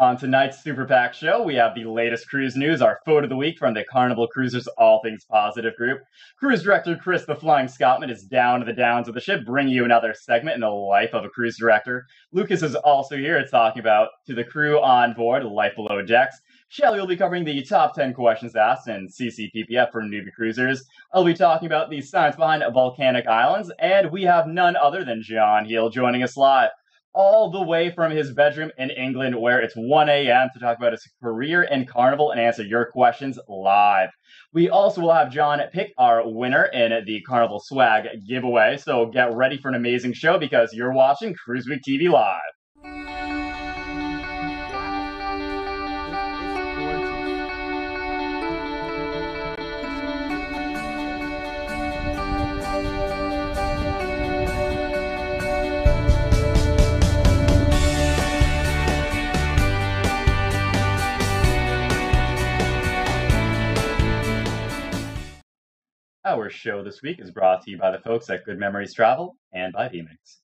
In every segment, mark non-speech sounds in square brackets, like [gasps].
On tonight's Super Pack show, we have the latest cruise news, our photo of the week from the Carnival Cruisers All Things Positive group. Cruise director Chris the Flying Scotsman is down to the downs of the ship, bringing you another segment in the life of a cruise director. Lucas is also here talking about to the crew on board Life Below Decks. Shelly will be covering the top 10 questions asked in CCPPF for newbie cruisers. I'll be talking about the science behind volcanic islands, and we have none other than John Heald joining us live all the way from his bedroom in England, where it's 1 a.m., to talk about his career in Carnival and answer your questions live. We also will have John pick our winner in the Carnival Swag giveaway. So get ready for an amazing show because you're watching Cruise Week TV Live. Our show this week is brought to you by the folks at Good Memories Travel and by VMix.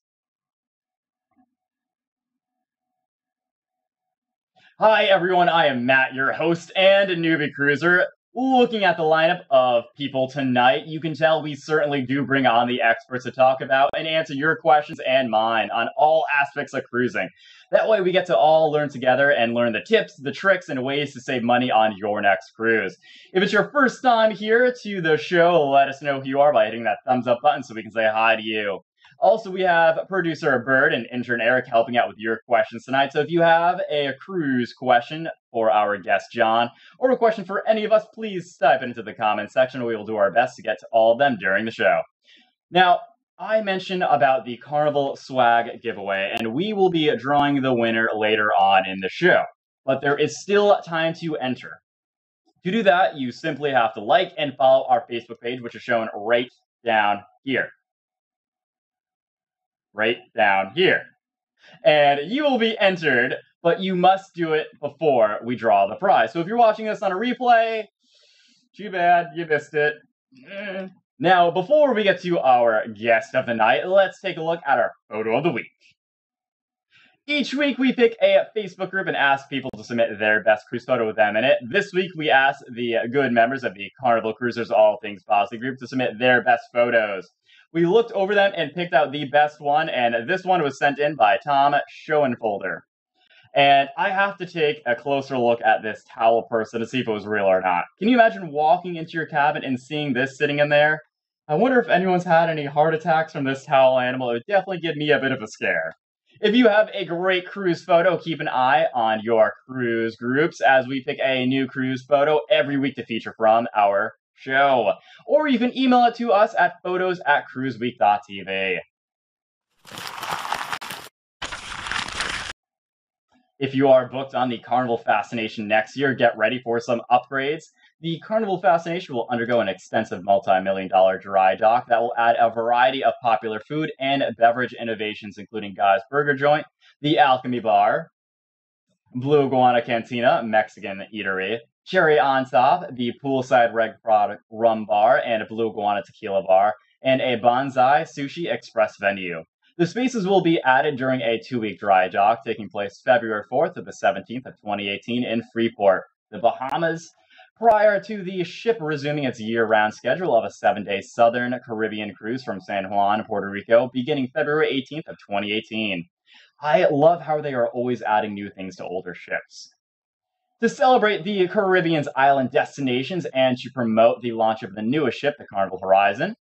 Hi, everyone. I am Matt, your host and a newbie cruiser. Looking at the lineup of people tonight, you can tell we certainly do bring on the experts to talk about and answer your questions and mine on all aspects of cruising. That way, we get to all learn together and learn the tips, the tricks, and ways to save money on your next cruise. If it's your first time here to the show, let us know who you are by hitting that thumbs up button so we can say hi to you. Also, we have producer Bird and intern Eric helping out with your questions tonight. So if you have a cruise question for our guest John, or a question for any of us, please type it into the comments section. We will do our best to get to all of them during the show. Now, I mentioned about the Carnival Swag giveaway, and we will be drawing the winner later on in the show. But there is still time to enter. To do that, you simply have to like and follow our Facebook page, which is shown right down here right down here. And you will be entered, but you must do it before we draw the prize. So if you're watching this on a replay, too bad you missed it. Eh. Now, before we get to our guest of the night, let's take a look at our photo of the week. Each week, we pick a Facebook group and ask people to submit their best cruise photo with them in it. This week, we asked the good members of the Carnival Cruisers All Things Positive group to submit their best photos. We looked over them and picked out the best one, and this one was sent in by Tom Schoenfolder. And I have to take a closer look at this towel person to see if it was real or not. Can you imagine walking into your cabin and seeing this sitting in there? I wonder if anyone's had any heart attacks from this towel animal. It would definitely give me a bit of a scare. If you have a great cruise photo, keep an eye on your cruise groups as we pick a new cruise photo every week to feature from our show. Or you can email it to us at photos at cruiseweek.tv. If you are booked on the Carnival Fascination next year, get ready for some upgrades. The Carnival Fascination will undergo an extensive multi million dollar dry dock that will add a variety of popular food and beverage innovations, including Guy's Burger Joint, the Alchemy Bar, Blue Iguana Cantina, Mexican Eatery, Cherry on top, the poolside RedFrog rum bar and a blue iguana tequila bar, and a bonsai sushi express venue. The spaces will be added during a two-week dry dock taking place February 4th to the 17th of 2018 in Freeport, the Bahamas, prior to the ship resuming its year-round schedule of a seven-day Southern Caribbean cruise from San Juan, Puerto Rico, beginning February 18th of 2018. I love how they are always adding new things to older ships. To celebrate the Caribbean's island destinations and to promote the launch of the newest ship, the Carnival Horizon,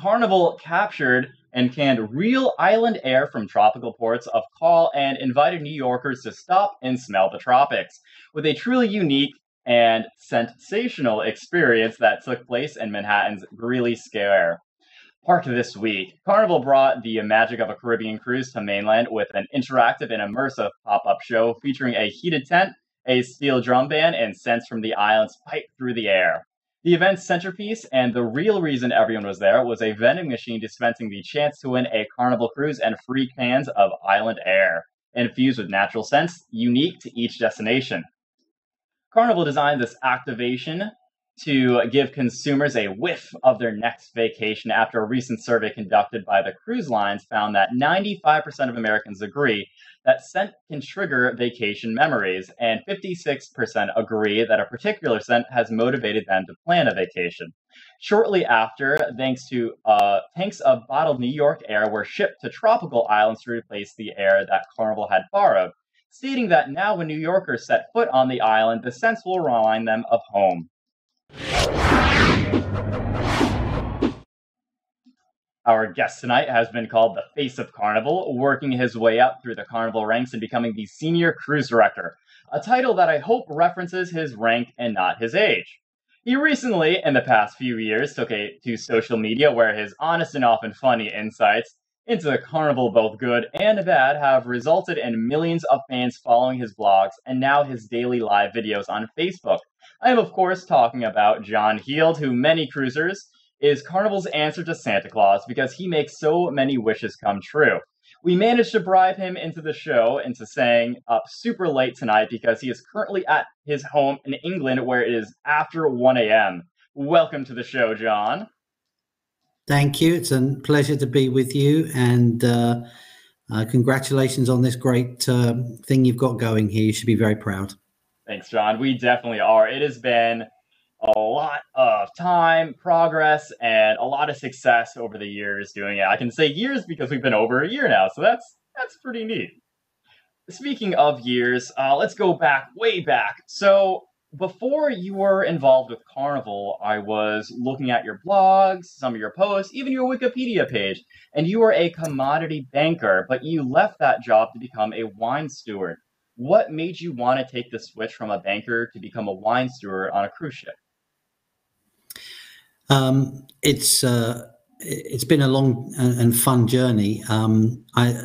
Carnival captured and canned real island air from tropical ports of call and invited New Yorkers to stop and smell the tropics with a truly unique and sensational experience that took place in Manhattan's Greeley Square. Park this week, Carnival brought the magic of a Caribbean cruise to mainland with an interactive and immersive pop up show featuring a heated tent a steel drum band, and scents from the islands pipe through the air. The event's centerpiece, and the real reason everyone was there, was a vending machine dispensing the chance to win a carnival cruise and free cans of island air, infused with natural scents unique to each destination. Carnival designed this activation to give consumers a whiff of their next vacation after a recent survey conducted by the cruise lines found that 95% of Americans agree that scent can trigger vacation memories, and 56% agree that a particular scent has motivated them to plan a vacation. Shortly after, thanks to uh, tanks of bottled New York air were shipped to tropical islands to replace the air that Carnival had borrowed, stating that now when New Yorkers set foot on the island, the scents will remind them of home. Our guest tonight has been called the face of Carnival, working his way up through the Carnival ranks and becoming the senior cruise director, a title that I hope references his rank and not his age. He recently, in the past few years, took it to social media where his honest and often funny insights into the carnival, both good and bad, have resulted in millions of fans following his blogs and now his daily live videos on Facebook. I am, of course, talking about John Heald, who many cruisers is Carnival's answer to Santa Claus because he makes so many wishes come true. We managed to bribe him into the show into saying up super late tonight because he is currently at his home in England where it is after 1 a.m. Welcome to the show, John. Thank you. It's a pleasure to be with you, and uh, uh, congratulations on this great uh, thing you've got going here. You should be very proud. Thanks, John. We definitely are. It has been a lot of time, progress, and a lot of success over the years doing it. I can say years because we've been over a year now, so that's that's pretty neat. Speaking of years, uh, let's go back way back. So before you were involved with Carnival, I was looking at your blogs, some of your posts, even your Wikipedia page, and you were a commodity banker, but you left that job to become a wine steward what made you want to take the switch from a banker to become a wine steward on a cruise ship? Um, it's uh, it's been a long and fun journey. Um, I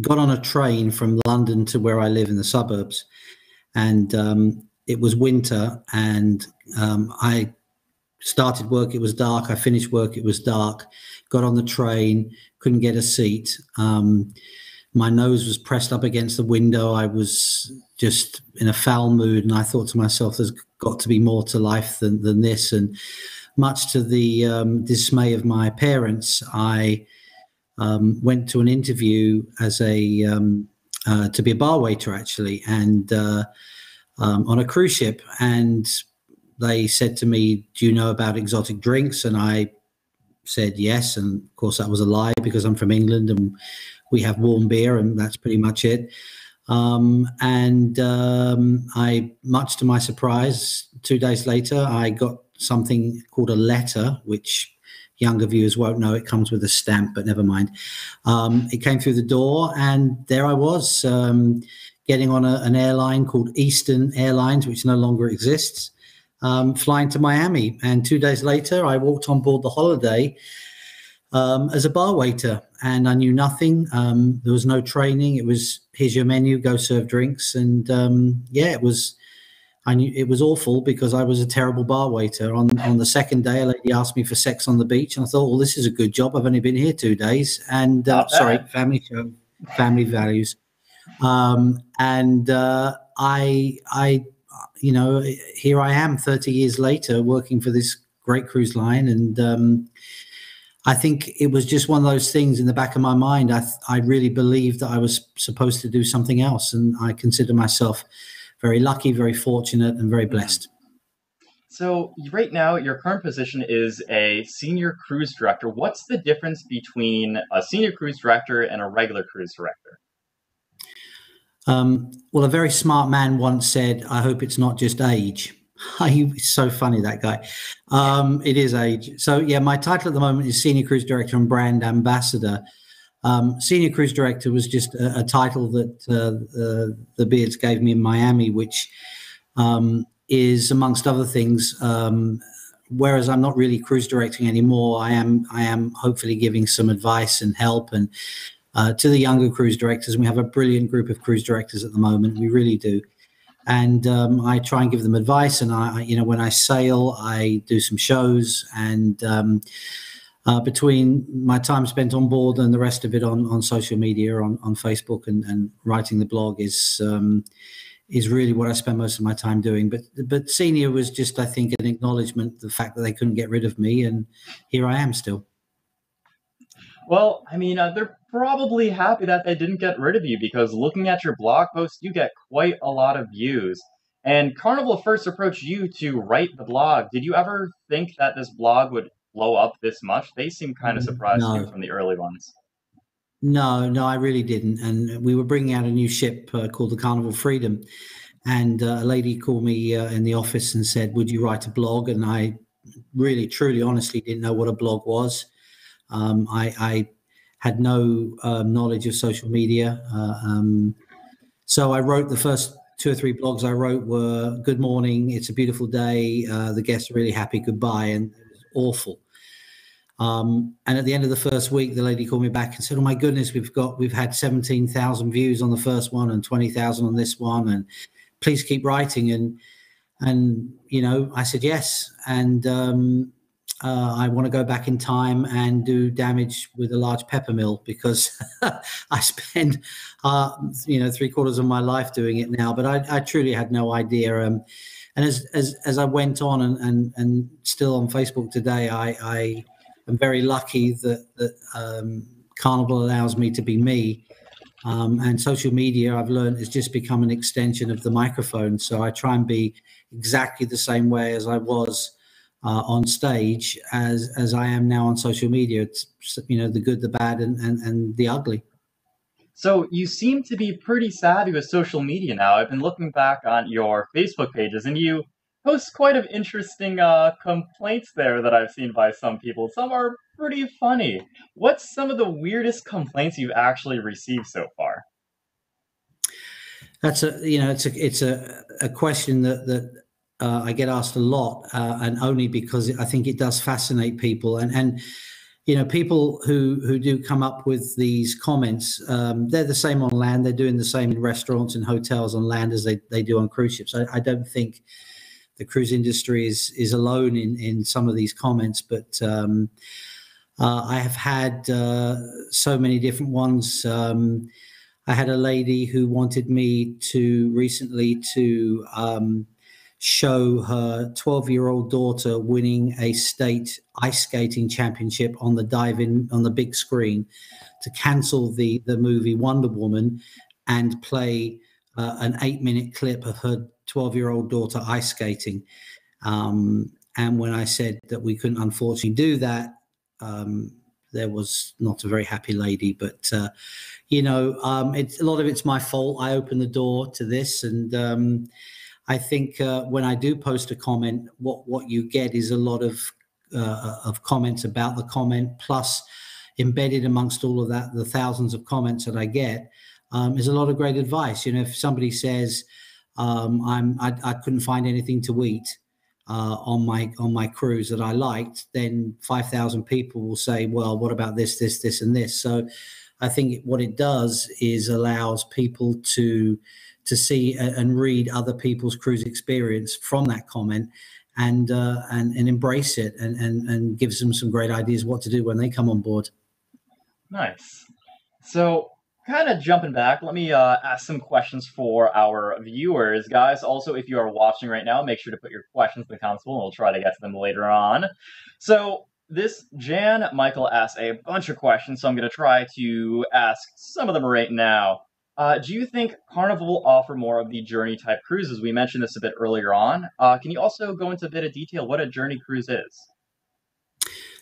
got on a train from London to where I live in the suburbs, and um, it was winter. And um, I started work; it was dark. I finished work; it was dark. Got on the train, couldn't get a seat. Um, my nose was pressed up against the window. I was just in a foul mood, and I thought to myself, "There's got to be more to life than than this." And much to the um, dismay of my parents, I um, went to an interview as a um, uh, to be a bar waiter actually, and uh, um, on a cruise ship. And they said to me, "Do you know about exotic drinks?" And I said yes, and of course that was a lie because I'm from England and we have warm beer, and that's pretty much it. Um, and um, I, much to my surprise, two days later, I got something called a letter, which younger viewers won't know. It comes with a stamp, but never mind. Um, it came through the door, and there I was, um, getting on a, an airline called Eastern Airlines, which no longer exists, um, flying to Miami. And two days later, I walked on board the holiday um, as a bar waiter, and I knew nothing. Um, there was no training. It was here's your menu, go serve drinks, and um, yeah, it was. I knew it was awful because I was a terrible bar waiter. On on the second day, a lady asked me for sex on the beach, and I thought, well, this is a good job. I've only been here two days, and uh, sorry, family show, family values, um, and uh, I I you know here I am, thirty years later, working for this great cruise line, and um, I think it was just one of those things in the back of my mind. I, I really believed that I was supposed to do something else. And I consider myself very lucky, very fortunate, and very blessed. So, right now, your current position is a senior cruise director. What's the difference between a senior cruise director and a regular cruise director? Um, well, a very smart man once said, I hope it's not just age. [laughs] He's so funny, that guy. Um, it is age. So, yeah, my title at the moment is Senior Cruise Director and Brand Ambassador. Um, Senior Cruise Director was just a, a title that uh, uh, the Beards gave me in Miami, which um, is, amongst other things, um, whereas I'm not really cruise directing anymore, I am I am hopefully giving some advice and help and uh, to the younger cruise directors. We have a brilliant group of cruise directors at the moment. We really do and um, I try and give them advice. And I, you know, when I sail, I do some shows, and um, uh, between my time spent on board and the rest of it on on social media, on on Facebook, and, and writing the blog is um, is really what I spend most of my time doing. But but senior was just, I think, an acknowledgement the fact that they couldn't get rid of me, and here I am still. Well, I mean, uh, they're probably happy that they didn't get rid of you because looking at your blog post, you get quite a lot of views. And Carnival first approached you to write the blog. Did you ever think that this blog would blow up this much? They seem kind of mm, surprised no. from the early ones. No, no, I really didn't. And we were bringing out a new ship uh, called the Carnival Freedom. And uh, a lady called me uh, in the office and said, Would you write a blog? And I really, truly, honestly didn't know what a blog was. Um, I, I, had no um, knowledge of social media. Uh, um, so I wrote the first two or three blogs I wrote were Good morning, it's a beautiful day, uh, the guests are really happy, goodbye. And it was awful. Um, and at the end of the first week, the lady called me back and said, "Oh my goodness, we've got we've had seventeen thousand views on the first one and twenty thousand on this one, and please keep writing." And and you know, I said yes, and um, uh, I want to go back in time and do damage with a large pepper mill because [laughs] I spend, uh, you know, three quarters of my life doing it now. But I, I truly had no idea. Um, and as, as as I went on and and, and still on Facebook today, I, I I'm very lucky that that um, Carnival allows me to be me. Um, and social media, I've learned, has just become an extension of the microphone. So I try and be exactly the same way as I was uh, on stage as as I am now on social media. It's you know the good, the bad, and and, and the ugly. So you seem to be pretty savvy with social media now. I've been looking back on your Facebook pages, and you post quite of interesting uh, complaints there that I've seen by some people. Some are pretty funny. What's some of the weirdest complaints you've actually received so far? That's a you know it's a it's a, a question that that uh, I get asked a lot, uh, and only because I think it does fascinate people. And and you know people who who do come up with these comments um, they're the same on land. They're doing the same in restaurants and hotels on land as they, they do on cruise ships. I, I don't think the cruise industry is is alone in in some of these comments, but um, uh, I have had uh, so many different ones. Um, I had a lady who wanted me to recently to um, show her 12 year old daughter winning a state ice skating championship on the dive in on the big screen to cancel the the movie Wonder Woman and play uh, an eight minute clip of her 12 year old daughter ice skating. Um, and when I said that we couldn't unfortunately do that, um, there was not a very happy lady. But, uh, you know, um, it's, a lot of it's my fault. I opened the door to this. And um, I think uh, when I do post a comment, what, what you get is a lot of, uh, of comments about the comment, plus embedded amongst all of that, the thousands of comments that I get. Um, is a lot of great advice. You know, if somebody says, um, I'm I, I, couldn't find anything to eat uh, on my on my cruise that I liked, then five thousand people will say, "Well, what about this, this, this, and this?" So, I think what it does is allows people to to see and read other people's cruise experience from that comment and uh, and and embrace it and, and and gives them some great ideas what to do when they come on board. Nice. So kind of jumping back, let me uh, ask some questions for our viewers. Guys, also, if you are watching right now, make sure to put your questions in the console and we'll try to get to them later on. So, this Jan Michael asked a bunch of questions, so I'm going to try to ask some of them right now. Uh, do you think Carnival will offer more of the journey type cruises? We mentioned this a bit earlier on. Uh, can you also go into a bit of detail what a journey cruise is?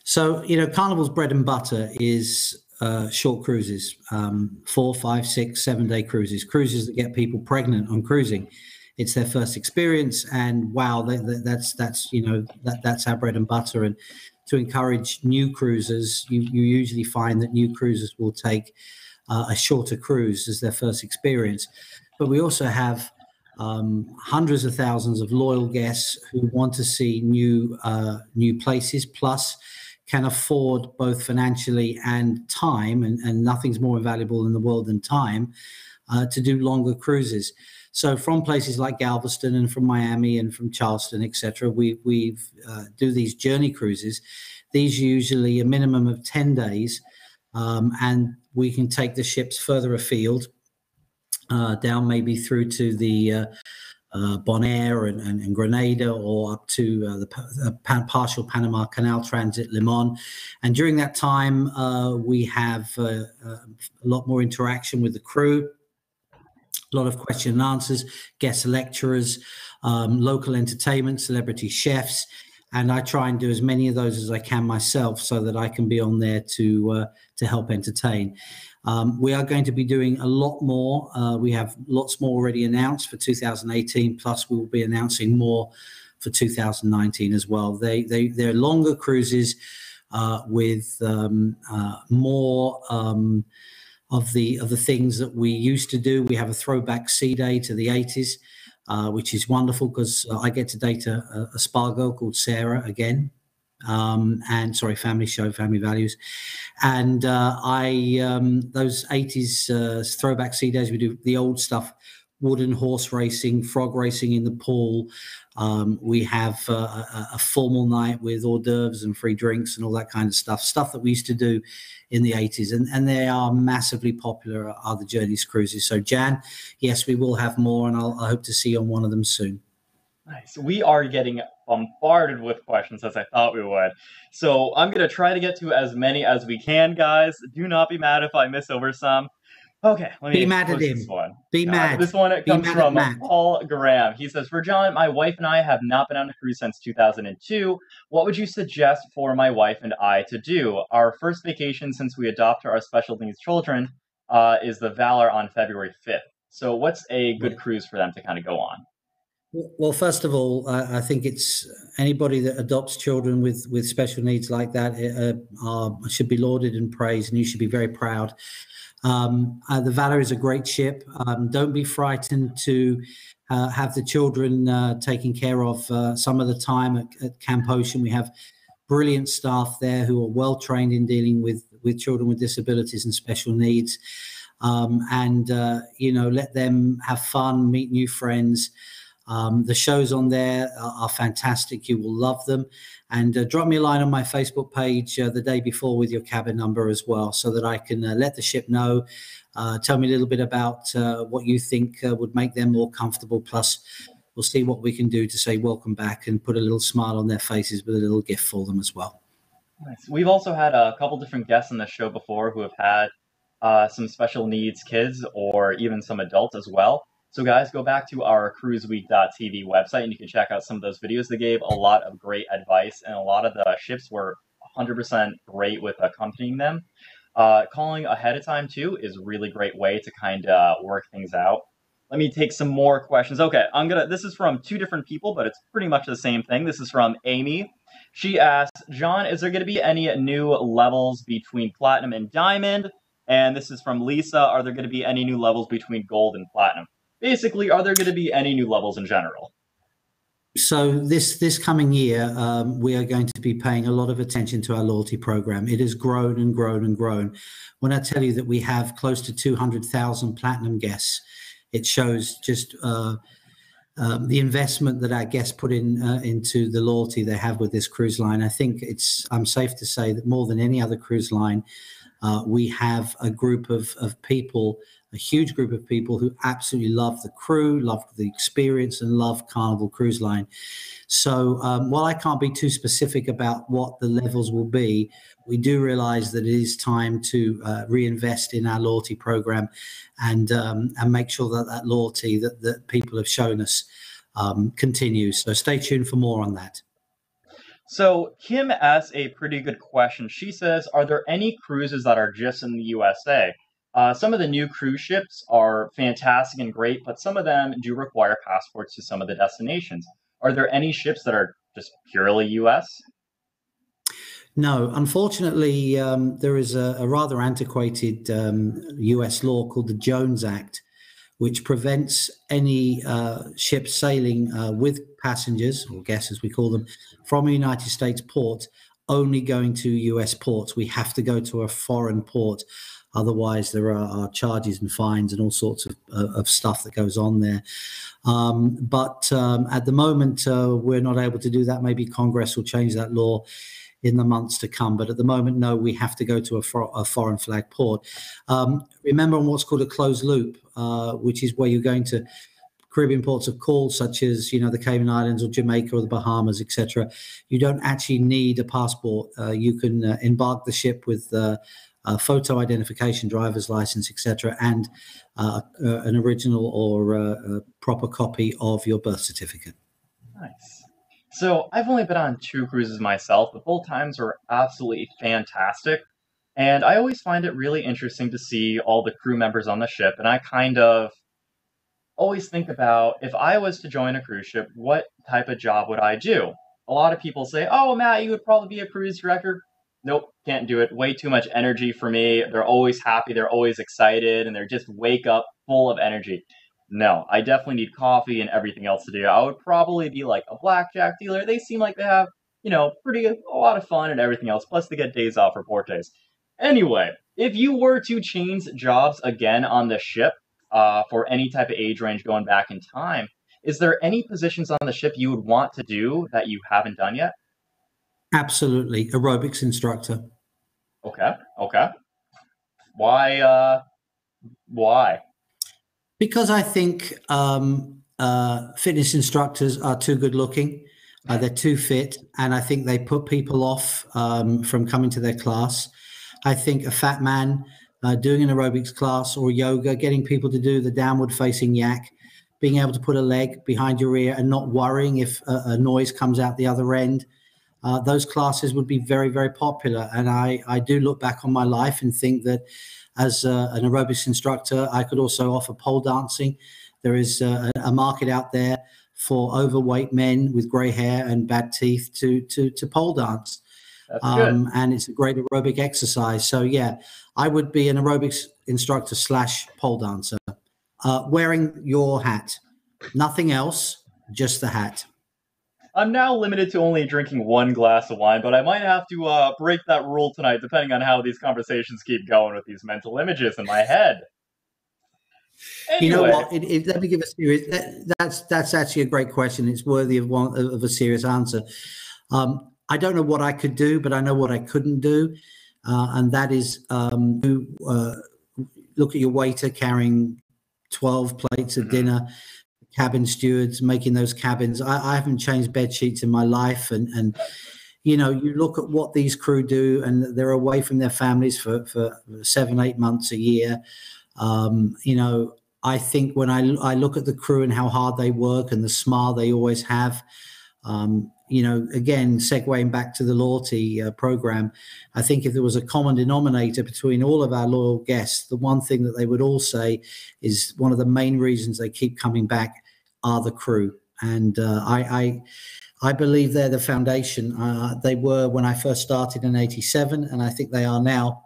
So, you know, Carnival's bread and butter is uh, short cruises, um, four, five, six, seven day cruises, cruises that get people pregnant on cruising. It's their first experience, and wow, they, they, that's that's you know that that's our bread and butter. And to encourage new cruisers, you, you usually find that new cruisers will take uh, a shorter cruise as their first experience. But we also have um, hundreds of thousands of loyal guests who want to see new uh, new places, plus can afford both financially and time, and, and nothing's more valuable in the world than time, uh, to do longer cruises. So from places like Galveston and from Miami and from Charleston, etc., we we uh, do these journey cruises. These usually a minimum of ten days, um, and we can take the ships further afield. uh, down maybe through to the uh, uh, Bonaire and, and, and, Grenada or up to uh, the uh, partial Panama Canal Transit Limon. And during that time, uh, we have uh, a lot more interaction with the crew, a lot of question and answers, guest lecturers, um, local entertainment, celebrity chefs. And I try and do as many of those as I can myself so that I can be on there to, to help entertain. Um, we are going to be doing a lot more. Uh, we have lots more already announced for 2018, plus we will be announcing more for 2019 as well. They, they, they're longer cruises uh, with um, uh, more um, of the of the things that we used to do. We have a throwback sea day to the 80s. Uh, which is wonderful because I get to date a, a spa girl called Sarah again, um, and sorry, Family Show, Family Values, and uh, I um, those eighties uh, throwback sea days. We do the old stuff, wooden horse racing, frog racing in the pool. Um, we have uh, a, a, formal night with hors d'oeuvres and free drinks and all that kind of stuff. Stuff that we used to do in the 80s, and, and they are massively popular. Are the Journeys cruises? So Jan, yes, we will have more, and I'll, I hope to see you on one of them soon. Nice. We are getting bombarded with questions as I thought we would. So I'm going to try to get to as many as we can, guys. Do not be mad if I miss over some. Okay, let me be mad at him. This one. Be uh, mad. This one it comes from Paul Graham. He says, "For John, my wife and I have not been on a cruise since 2002. What would you suggest for my wife and I to do? Our first vacation since we adopted our special needs children uh, is the Valor on February 5th. So, what's a good cruise for them to kind of go on?" Well, first of all, I, I, think it's anybody that adopts children with with special needs like that uh, are, should be lauded and praised, and you should be very proud. Um, uh, the Valor is a great ship. Um, don't be frightened to uh, have the children uh, taken care of uh, some of the time at, at, Camp Ocean. We have brilliant staff there who are well trained in dealing with with children with disabilities and special needs. Um, and uh, you know, let them have fun, meet new friends. Um, the shows on there are, are, fantastic. You will love them. And uh, drop me a line on my Facebook page uh, the day before with your cabin number as well, so that I can uh, let the ship know. Uh, tell me a little bit about uh, what you think uh, would make them more comfortable. Plus, we'll see what we can do to say welcome back and put a little smile on their faces with a little gift for them as well. Nice. We've also had a couple different guests on the show before who have had some special needs kids or even some adults as well. So, guys, go back to our cruiseweek.tv website and you can check out some of those videos. They gave a lot of great advice, and a lot of the ships were 100% great with accompanying them. Uh, calling ahead of time, too, is a really great way to kind of work things out. Let me take some more questions. Okay, I'm gonna. This is from two different people, but it's pretty much the same thing. This is from Amy. She asks, John, is there going to be any new levels between platinum and diamond? And this is from Lisa. Are there going to be any new levels between gold and platinum? Basically, are there going to be any new levels in general? So this this coming year, um, we are going to be paying a lot of attention to our loyalty program. It has grown and grown and grown. When I tell you that we have close to two hundred thousand platinum guests, it shows just uh, um, the investment that our guests put in uh, into the loyalty they have with this cruise line. I think it's I'm safe to say that more than any other cruise line, uh, we have a group of of people a huge group of people who absolutely love the crew, love the experience, and love Carnival Cruise Line. So um, while I can't be too specific about what the levels will be, we do realize that it is time to uh, reinvest in our loyalty program and um, and make sure that that loyalty that, that people have shown us um, continues. So stay tuned for more on that. So Kim asks a pretty good question. She says, "Are there any cruises that are just in the USA?" Uh, some of the new cruise ships are fantastic and great, but some of them do require passports to some of the destinations. Are there any ships that are just purely U.S.? No, unfortunately, um, there is a, a rather antiquated um, U.S. law called the Jones Act, which prevents any uh, ships sailing uh, with passengers or guests, as we call them, from a United States port only going to U.S. ports. We have to go to a foreign port. Otherwise, there are, are charges and fines and all sorts of, uh, of stuff that goes on there. Um, but um, at the moment, uh, we're not able to do that. Maybe Congress will change that law in the months to come. But at the moment, no, we have to go to a, for, a foreign flag port. Um, remember on what's called a closed loop, uh, which is where you're going to Caribbean ports of call, such as you know the Cayman Islands or Jamaica or the Bahamas, etc. You don't actually need a passport. Uh, you can uh, embark the ship with uh, photo identification, driver's license, etc., and uh, uh, an original or uh, proper copy of your birth certificate. Nice. So I've only been on two cruises myself, but both times were absolutely fantastic. And I always find it really interesting to see all the crew members on the ship. And I kind of always think about if I was to join a cruise ship, what type of job would I do? A lot of people say, oh, Matt, you would probably be a cruise director. Nope, can't do it. Way too much energy for me. They're always happy, they're always excited, and they're just wake up full of energy. No, I definitely need coffee and everything else to do. I would probably be like a blackjack dealer. They seem like they have, you know, pretty a lot of fun and everything else. Plus, they get days off for port days. Anyway, if you were to change jobs again on the ship uh, for any type of age range going back in time, is there any positions on the ship you would want to do that you haven't done yet? Absolutely, aerobics instructor. Okay. Okay. Why? Uh, why? Because I think um, uh, fitness instructors are too good looking. Uh, they're too fit, and I think they put people off um, from coming to their class. I think a fat man uh, doing an aerobics class or yoga, getting people to do the downward facing yak, being able to put a leg behind your ear and not worrying if a, a noise comes out the other end uh, those classes would be very, very popular. And I, I do look back on my life and think that as uh, an aerobics instructor, I could also offer pole dancing. There is uh, a market out there for overweight men with grey hair and bad teeth to to to pole dance. Um, and it's a great aerobic exercise. So yeah, I would be an aerobics instructor slash pole dancer, uh, wearing your hat, nothing else, just the hat. I'm now limited to only drinking one glass of wine, but I might have to uh, break that rule tonight, depending on how these conversations keep going with these mental images in my head. Anyway. You know what? It, it, let me give a serious. That, that's that's actually a great question. It's worthy of one of a serious answer. Um, I don't know what I could do, but I know what I couldn't do, uh, and that is um, uh, look at your waiter carrying twelve plates of mm-hmm. dinner cabin stewards making those cabins. I, I haven't changed bed sheets in my life, and and you know you look at what these crew do, and they're away from their families for for seven eight months a year. Um, you know, I think when I I look at the crew and how hard they work and the smile they always have. Um, you know, again, segueing back to the loyalty uh, program, I think if there was a common denominator between all of our loyal guests, the one thing that they would all say is one of the main reasons they keep coming back are the crew, and uh, I, I, I believe they're the foundation. Uh, they were when I first started in '87, and I think they are now.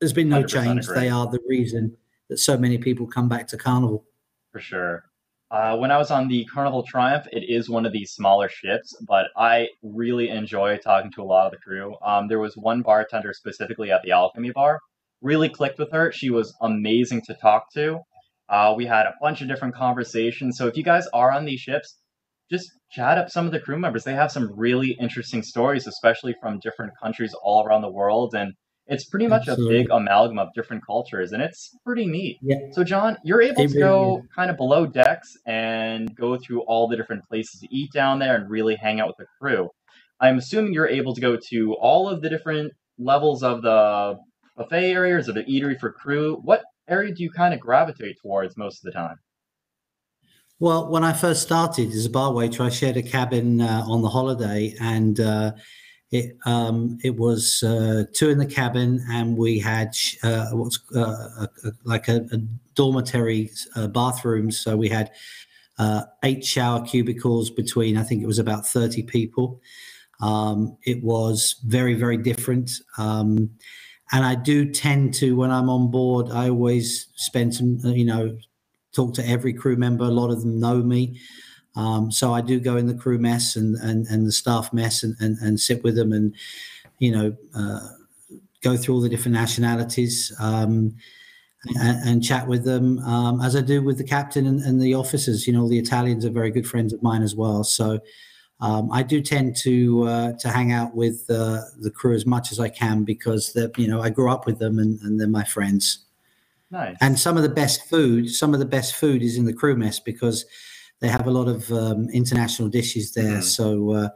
There's been no change. Agree. They are the reason that so many people come back to Carnival. For sure. Uh, when I was on the Carnival Triumph, it is one of these smaller ships, but I really enjoy talking to a lot of the crew. Um, there was one bartender specifically at the Alchemy Bar, really clicked with her. She was amazing to talk to. Uh, we had a bunch of different conversations. So if you guys are on these ships, just chat up some of the crew members. They have some really interesting stories, especially from different countries all around the world. And it's pretty much Absolutely. a big amalgam of different cultures, and it's pretty neat. Yeah. So, John, you're able to go kind of below decks and go through all the different places to eat down there and really hang out with the crew. I'm assuming you're able to go to all of the different levels of the buffet areas or the eatery for crew. What area do you kind of gravitate towards most of the time? Well, when I first started as a bar waiter, I shared a cabin uh, on the holiday, and uh, it um, it was uh, two in the cabin, and we had uh, what's uh, a, a, like a, a dormitory uh, bathrooms. So we had eight shower cubicles between. I think it was about thirty people. Um, it was very very different. Um, and I do tend to when I'm on board, I always spend some, uh, you know, talk to every crew member. A lot of them know me. Um, so I do go in the crew mess and and, and the staff mess and, and, and sit with them and you know uh, go through all the different nationalities um, and, and, chat with them um, as I do with the captain and, and, the officers. You know, the Italians are very good friends of mine as well. So um, I do tend to uh, to hang out with uh, the crew as much as I can because they you know I grew up with them and, and they're my friends. Nice. And some of the best food, some of the best food is in the crew mess because they have a lot of um, international dishes there. Mm. So uh,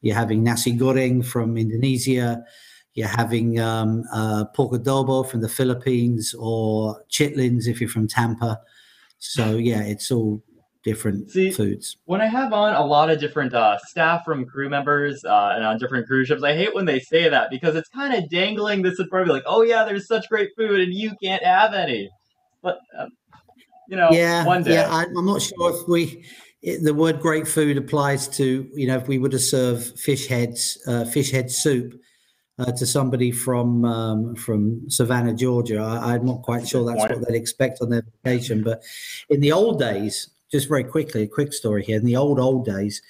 you're having nasi goreng from Indonesia, you're having um, uh, pork adobo from the Philippines, or chitlins if you're from Tampa. So yeah, it's all different See, foods. When I have on a lot of different uh, staff from crew members uh, and on different cruise ships, I hate when they say that because it's kind of dangling this in front of you, like, "Oh yeah, there's such great food and you can't have any." But um, you know, yeah, one day. Yeah, I, am not sure if we. It, the word great food applies to you know if we were to serve fish heads, uh, fish head soup. Uh, to somebody from um, from Savannah, Georgia, I, am not quite sure that's what they'd expect on their vacation. But in the old days, just very quickly, a quick story here. In the old old days,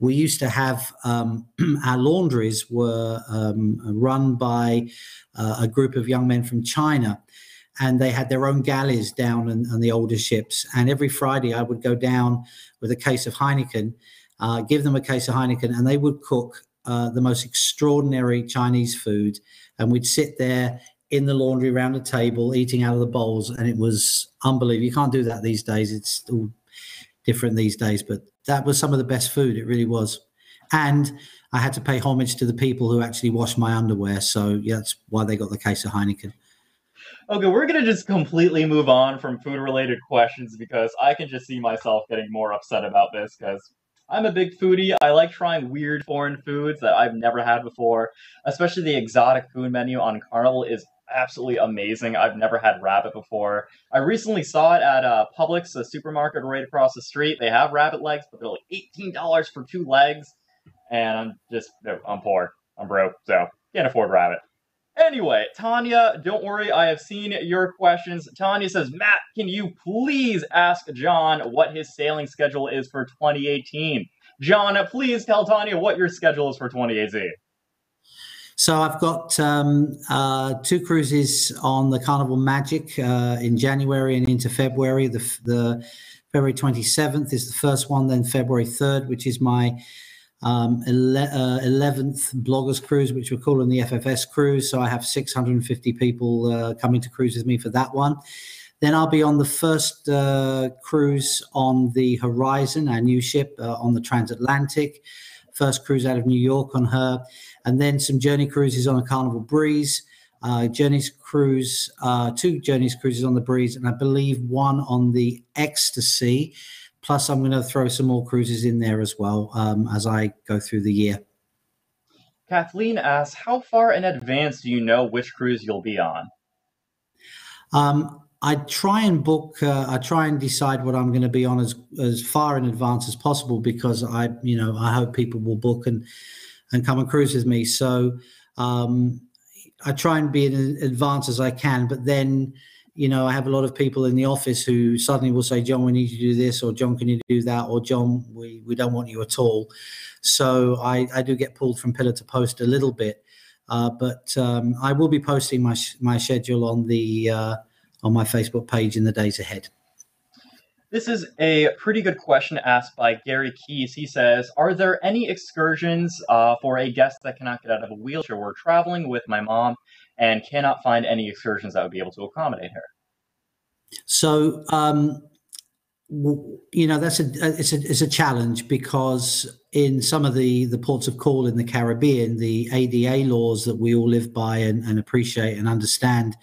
we used to have um, [clears throat] our laundries were um, run by uh, a group of young men from China, and they had their own galleys down on, the older ships. And every Friday, I would go down with a case of Heineken, uh, give them a case of Heineken, and they would cook uh, the most extraordinary Chinese food. And we'd sit there in the laundry around a table eating out of the bowls, and it was unbelievable. You can't do that these days. It's all different these days, but that was some of the best food. It really was. And I had to pay homage to the people who actually washed my underwear. So yeah, that's why they got the case of Heineken. Okay, we're gonna just completely move on from food related questions because I can just see myself getting more upset about this because I'm a big foodie. I like trying weird foreign foods that I've never had before. Especially the exotic food menu on Carnival is absolutely amazing. I've never had rabbit before. I recently saw it at uh, Publix, a supermarket right across the street. They have rabbit legs, but they're like eighteen dollars for two legs, and I'm just I'm poor, I'm broke, so can't afford rabbit. Anyway, Tanya, don't worry, I have seen your questions. Tanya says, Matt, can you please ask John what his sailing schedule is for 2018? John, please tell Tanya what your schedule is for 2018. So I've got um, uh, two cruises on the Carnival Magic uh, in January and into February. The, the, February 27th is the first one, then February 3rd, which is my um, ele- uh, 11th bloggers cruise, which we're calling the FFS cruise. So I have 650 people uh, coming to cruise with me for that one. Then I'll be on the first uh, cruise on the Horizon, our new ship uh, on the transatlantic. First cruise out of New York on her and then some journey cruises on a Carnival Breeze. Uh, Journeys cruise, uh, two Journeys cruises on the Breeze, and I believe one on the Ecstasy. Plus, I'm going to throw some more cruises in there as well um, as I go through the year. Kathleen asks, "How far in advance do you know which cruise you'll be on?" Um, I try and book. Uh, I try and decide what I'm going to be on as as far in advance as possible because I, you know, I hope people will book and and come and cruise with me. So um, I try and be in advance as I can, but then you know I have a lot of people in the office who suddenly will say, "John, we need you to do this," or "John, can you do that?" or "John, we we don't want you at all." So I I do get pulled from pillar to post a little bit, uh, but um, I will be posting my my schedule on the uh, on my Facebook page in the days ahead. This is a pretty good question asked by Gary Keys. He says, Are there any excursions uh, for a guest that cannot get out of a wheelchair? We're traveling with my mom and cannot find any excursions that would be able to accommodate her. So, um, you know, that's a it's a it's a challenge because in some of the the ports of call in the Caribbean, the ADA laws that we all live by and, and appreciate and understand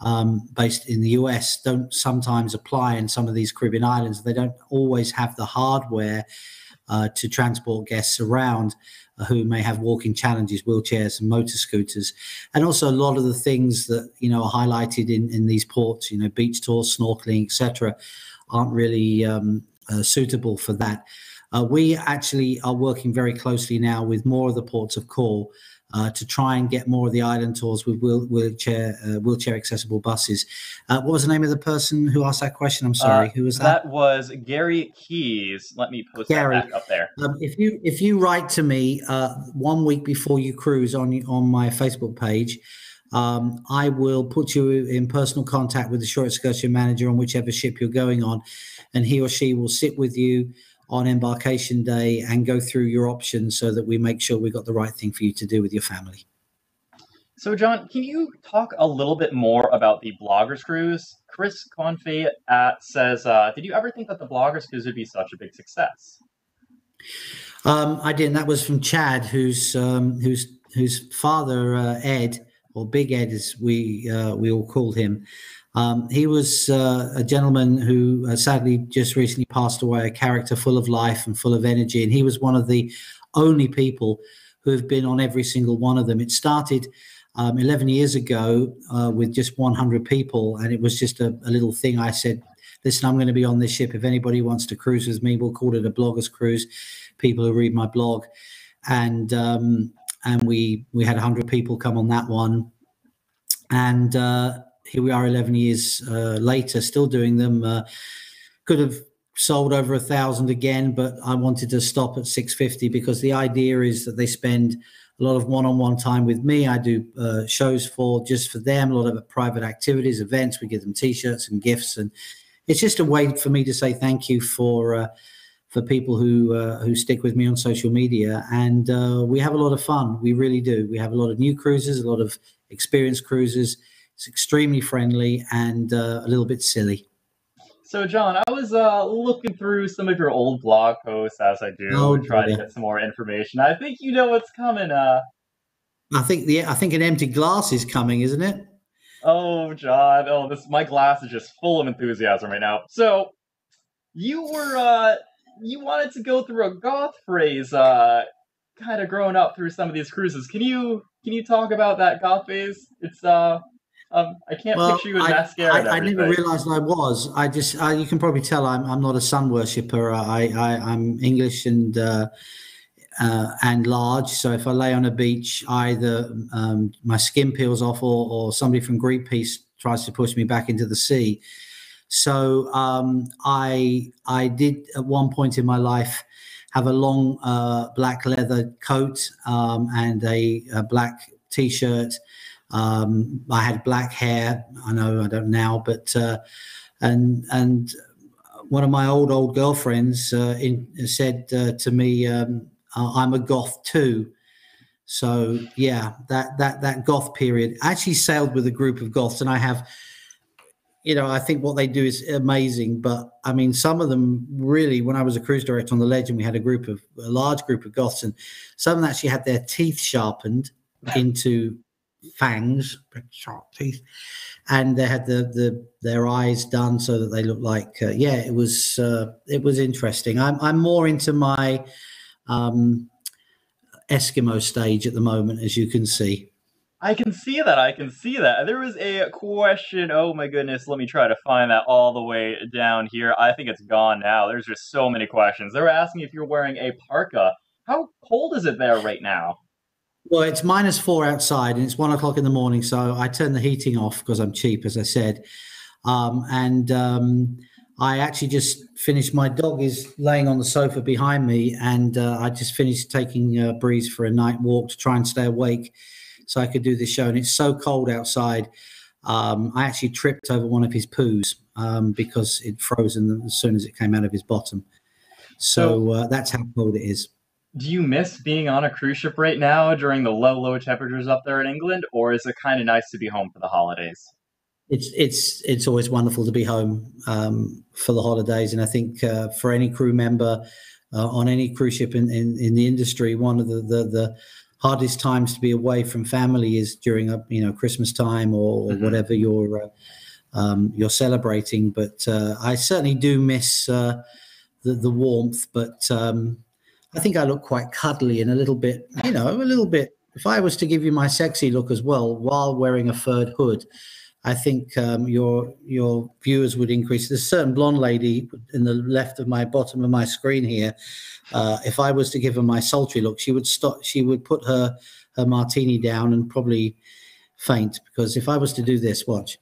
um, based in the US don't sometimes apply in some of these Caribbean islands. They don't always have the hardware uh, to transport guests around uh, who may have walking challenges, wheelchairs, and motor scooters. And also, a lot of the things that you know are highlighted in, in these ports, you know, beach tours, snorkeling, etc., aren't really um, uh, suitable for that. Uh, we actually are working very closely now with more of the ports of call uh, to try and get more of the island tours with wheel, wheelchair uh, wheelchair accessible buses. Uh, what was the name of the person who asked that question? I'm sorry, uh, who was that? That was Gary Keys. Let me post Gary, that up there. Um, if you if you write to me uh, one week before you cruise on on my Facebook page. Um, I will put you in personal contact with the shore excursion manager on whichever ship you're going on, and he or she will sit with you on embarkation day and go through your options so that we make sure we've got the right thing for you to do with your family. So, John, can you talk a little bit more about the Bloggers Cruise? Chris Confe at says, uh, "Did you ever think that the Bloggers Cruise would be such a big success?" Um, I didn't. That was from Chad, whose um, whose whose father uh, Ed or Big Ed, as we uh, we all called him. Um, he was uh, a gentleman who uh, sadly just recently passed away, a character full of life and full of energy. And he was one of the only people who have been on every single one of them. It started um, 11 years ago uh, with just 100 people, and it was just a, a, little thing. I said, Listen, I'm going to be on this ship. If anybody wants to cruise with me, we'll call it a bloggers cruise. People who read my blog. And um, and we we had 100 people come on that one and uh, here we are 11 years uh, later still doing them uh, could have sold over a thousand again but i wanted to stop at 650 because the idea is that they spend a lot of one-on-one time with me i do uh, shows for just for them a lot of private activities events we give them t-shirts and gifts and it's just a way for me to say thank you for uh, for people who uh, who stick with me on social media, and uh, we have a lot of fun. We really do. We have a lot of new cruisers, a lot of experienced cruisers. It's extremely friendly and uh, a little bit silly. So, John, I was uh, looking through some of your old blog posts as I do, oh, and trying to get some more information. I think you know what's coming. Uh... I think the I think an empty glass is coming, isn't it? Oh, John! Oh, this my glass is just full of enthusiasm right now. So, you were uh, you wanted to go through a goth phase, uh, kind of growing up through some of these cruises. Can you can you talk about that goth phase? It's uh, um, I can't well, picture you in I, mascara. I, I never realized I was. I just uh, you can probably tell I'm I'm not a sun worshipper. I, I I'm English and. Uh, uh, and large. So if I lay on a beach, either um, my skin peels off, or, or somebody from Greenpeace tries to push me back into the sea. So um, I I did at one point in my life have a long uh, black leather coat um, and a, a, black t-shirt. Um, I had black hair. I know I don't now, but uh, and and one of my old old girlfriends uh, in, said uh, to me, um, "I'm a goth too." So yeah, that that that goth period. I actually sailed with a group of goths, and I have you know, I think what they do is amazing. But I mean, some of them really, when I was a cruise director on the Legend, we had a group of a large group of Goths, and some of them actually had their teeth sharpened [laughs] into fangs, sharp teeth, and they had the the their eyes done so that they looked like uh, yeah, it was uh, it was interesting. I'm I'm more into my um, Eskimo stage at the moment, as you can see. I can see that. I can see that. There was a question. Oh my goodness. Let me try to find that all the way down here. I think it's gone now. There's just so many questions. They were asking if you're wearing a parka. How cold is it there right now? Well, it's minus four outside and it's one o'clock in the morning. So I turn the heating off because I'm cheap, as I said. Um, and um, I actually just finished. My dog is laying on the sofa behind me, and uh, I just finished taking uh, Breeze for a night walk to try and stay awake so I could do this show. And it's so cold outside. Um, I actually tripped over one of his poos um, because it frozen as soon as it came out of his bottom. So uh, that's how cold it is. Do you miss being on a cruise ship right now during the low, low temperatures up there in England, or is it kind of nice to be home for the holidays? It's it's it's always wonderful to be home um, for the holidays, and I think uh, for any crew member uh, on any cruise ship in, in, in the industry, one of the, the the hardest times to be away from family is during a you know Christmas time or, or mm-hmm. whatever you're uh, um, you're celebrating. But uh, I certainly do miss uh, the the warmth. But um, I think I look quite cuddly and a little bit, you know, a little bit. If I was to give you my sexy look as well while wearing a furred hood, I think um, your your viewers would increase. There's a certain blonde lady in the left of my bottom of my screen here uh, if I was to give her my sultry look, she would stop. She would put her her martini down and probably faint because if I was to do this, watch.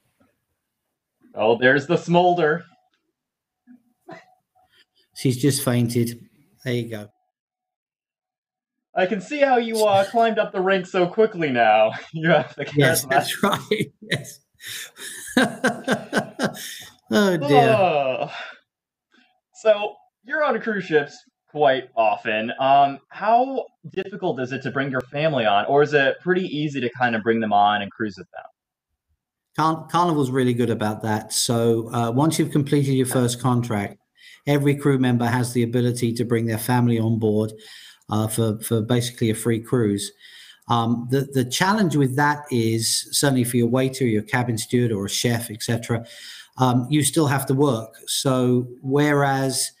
Oh, there's the smolder. She's just fainted. There you go. I can see how you uh, climbed up the ranks so quickly now. [laughs] You have the charisma. Yes, [laughs] that's right. Yes. [laughs] oh dear. Uh, so you're on cruise ships quite often. Um, how difficult is it to bring your family on, or is it pretty easy to kind of bring them on and cruise with them? Car- Carnival's really good about that. So uh, once you've completed your first contract, every crew member has the ability to bring their family on board uh, for for basically a free cruise. Um, the the challenge with that is certainly for your waiter, your cabin steward, or a chef, etc. Um, you still have to work. So whereas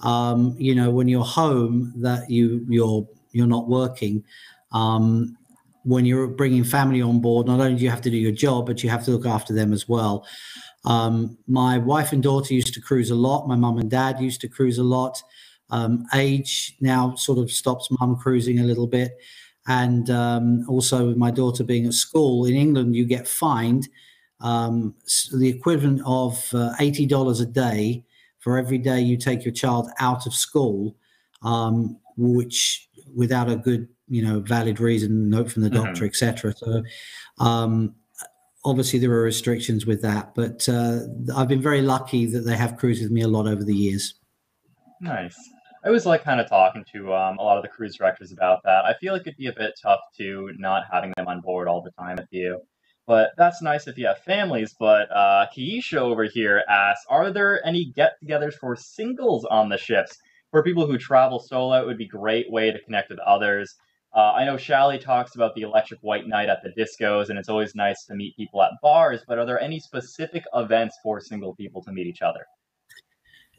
um, you know when you're home that you you're you're not working. Um, when you're bringing family on board, not only do you have to do your job, but you have to look after them as well. Um, my wife and daughter used to cruise a lot. My mum and dad used to cruise a lot. Um, age now sort of stops mum cruising a little bit. And um, also, with my daughter being at school in England, you get fined um, the equivalent of uh, $80 a day for every day you take your child out of school, um, which without a good, you know, valid reason, note from the mm-hmm. doctor, mm-hmm. etc. So, um, obviously there are restrictions with that, but uh, I've been very lucky that they have cruised with me a lot over the years. Nice. I always like kind of talking to um, a lot of the cruise directors about that. I feel like it'd be a bit tough to not having them on board all the time with you. But that's nice if you have families. But uh, Keisha over here asks, are there any get-togethers for singles on the ships? For people who travel solo, it would be a great way to connect with others. Uh, I know Shally talks about the electric white night at the discos, and it's always nice to meet people at bars. But are there any specific events for single people to meet each other?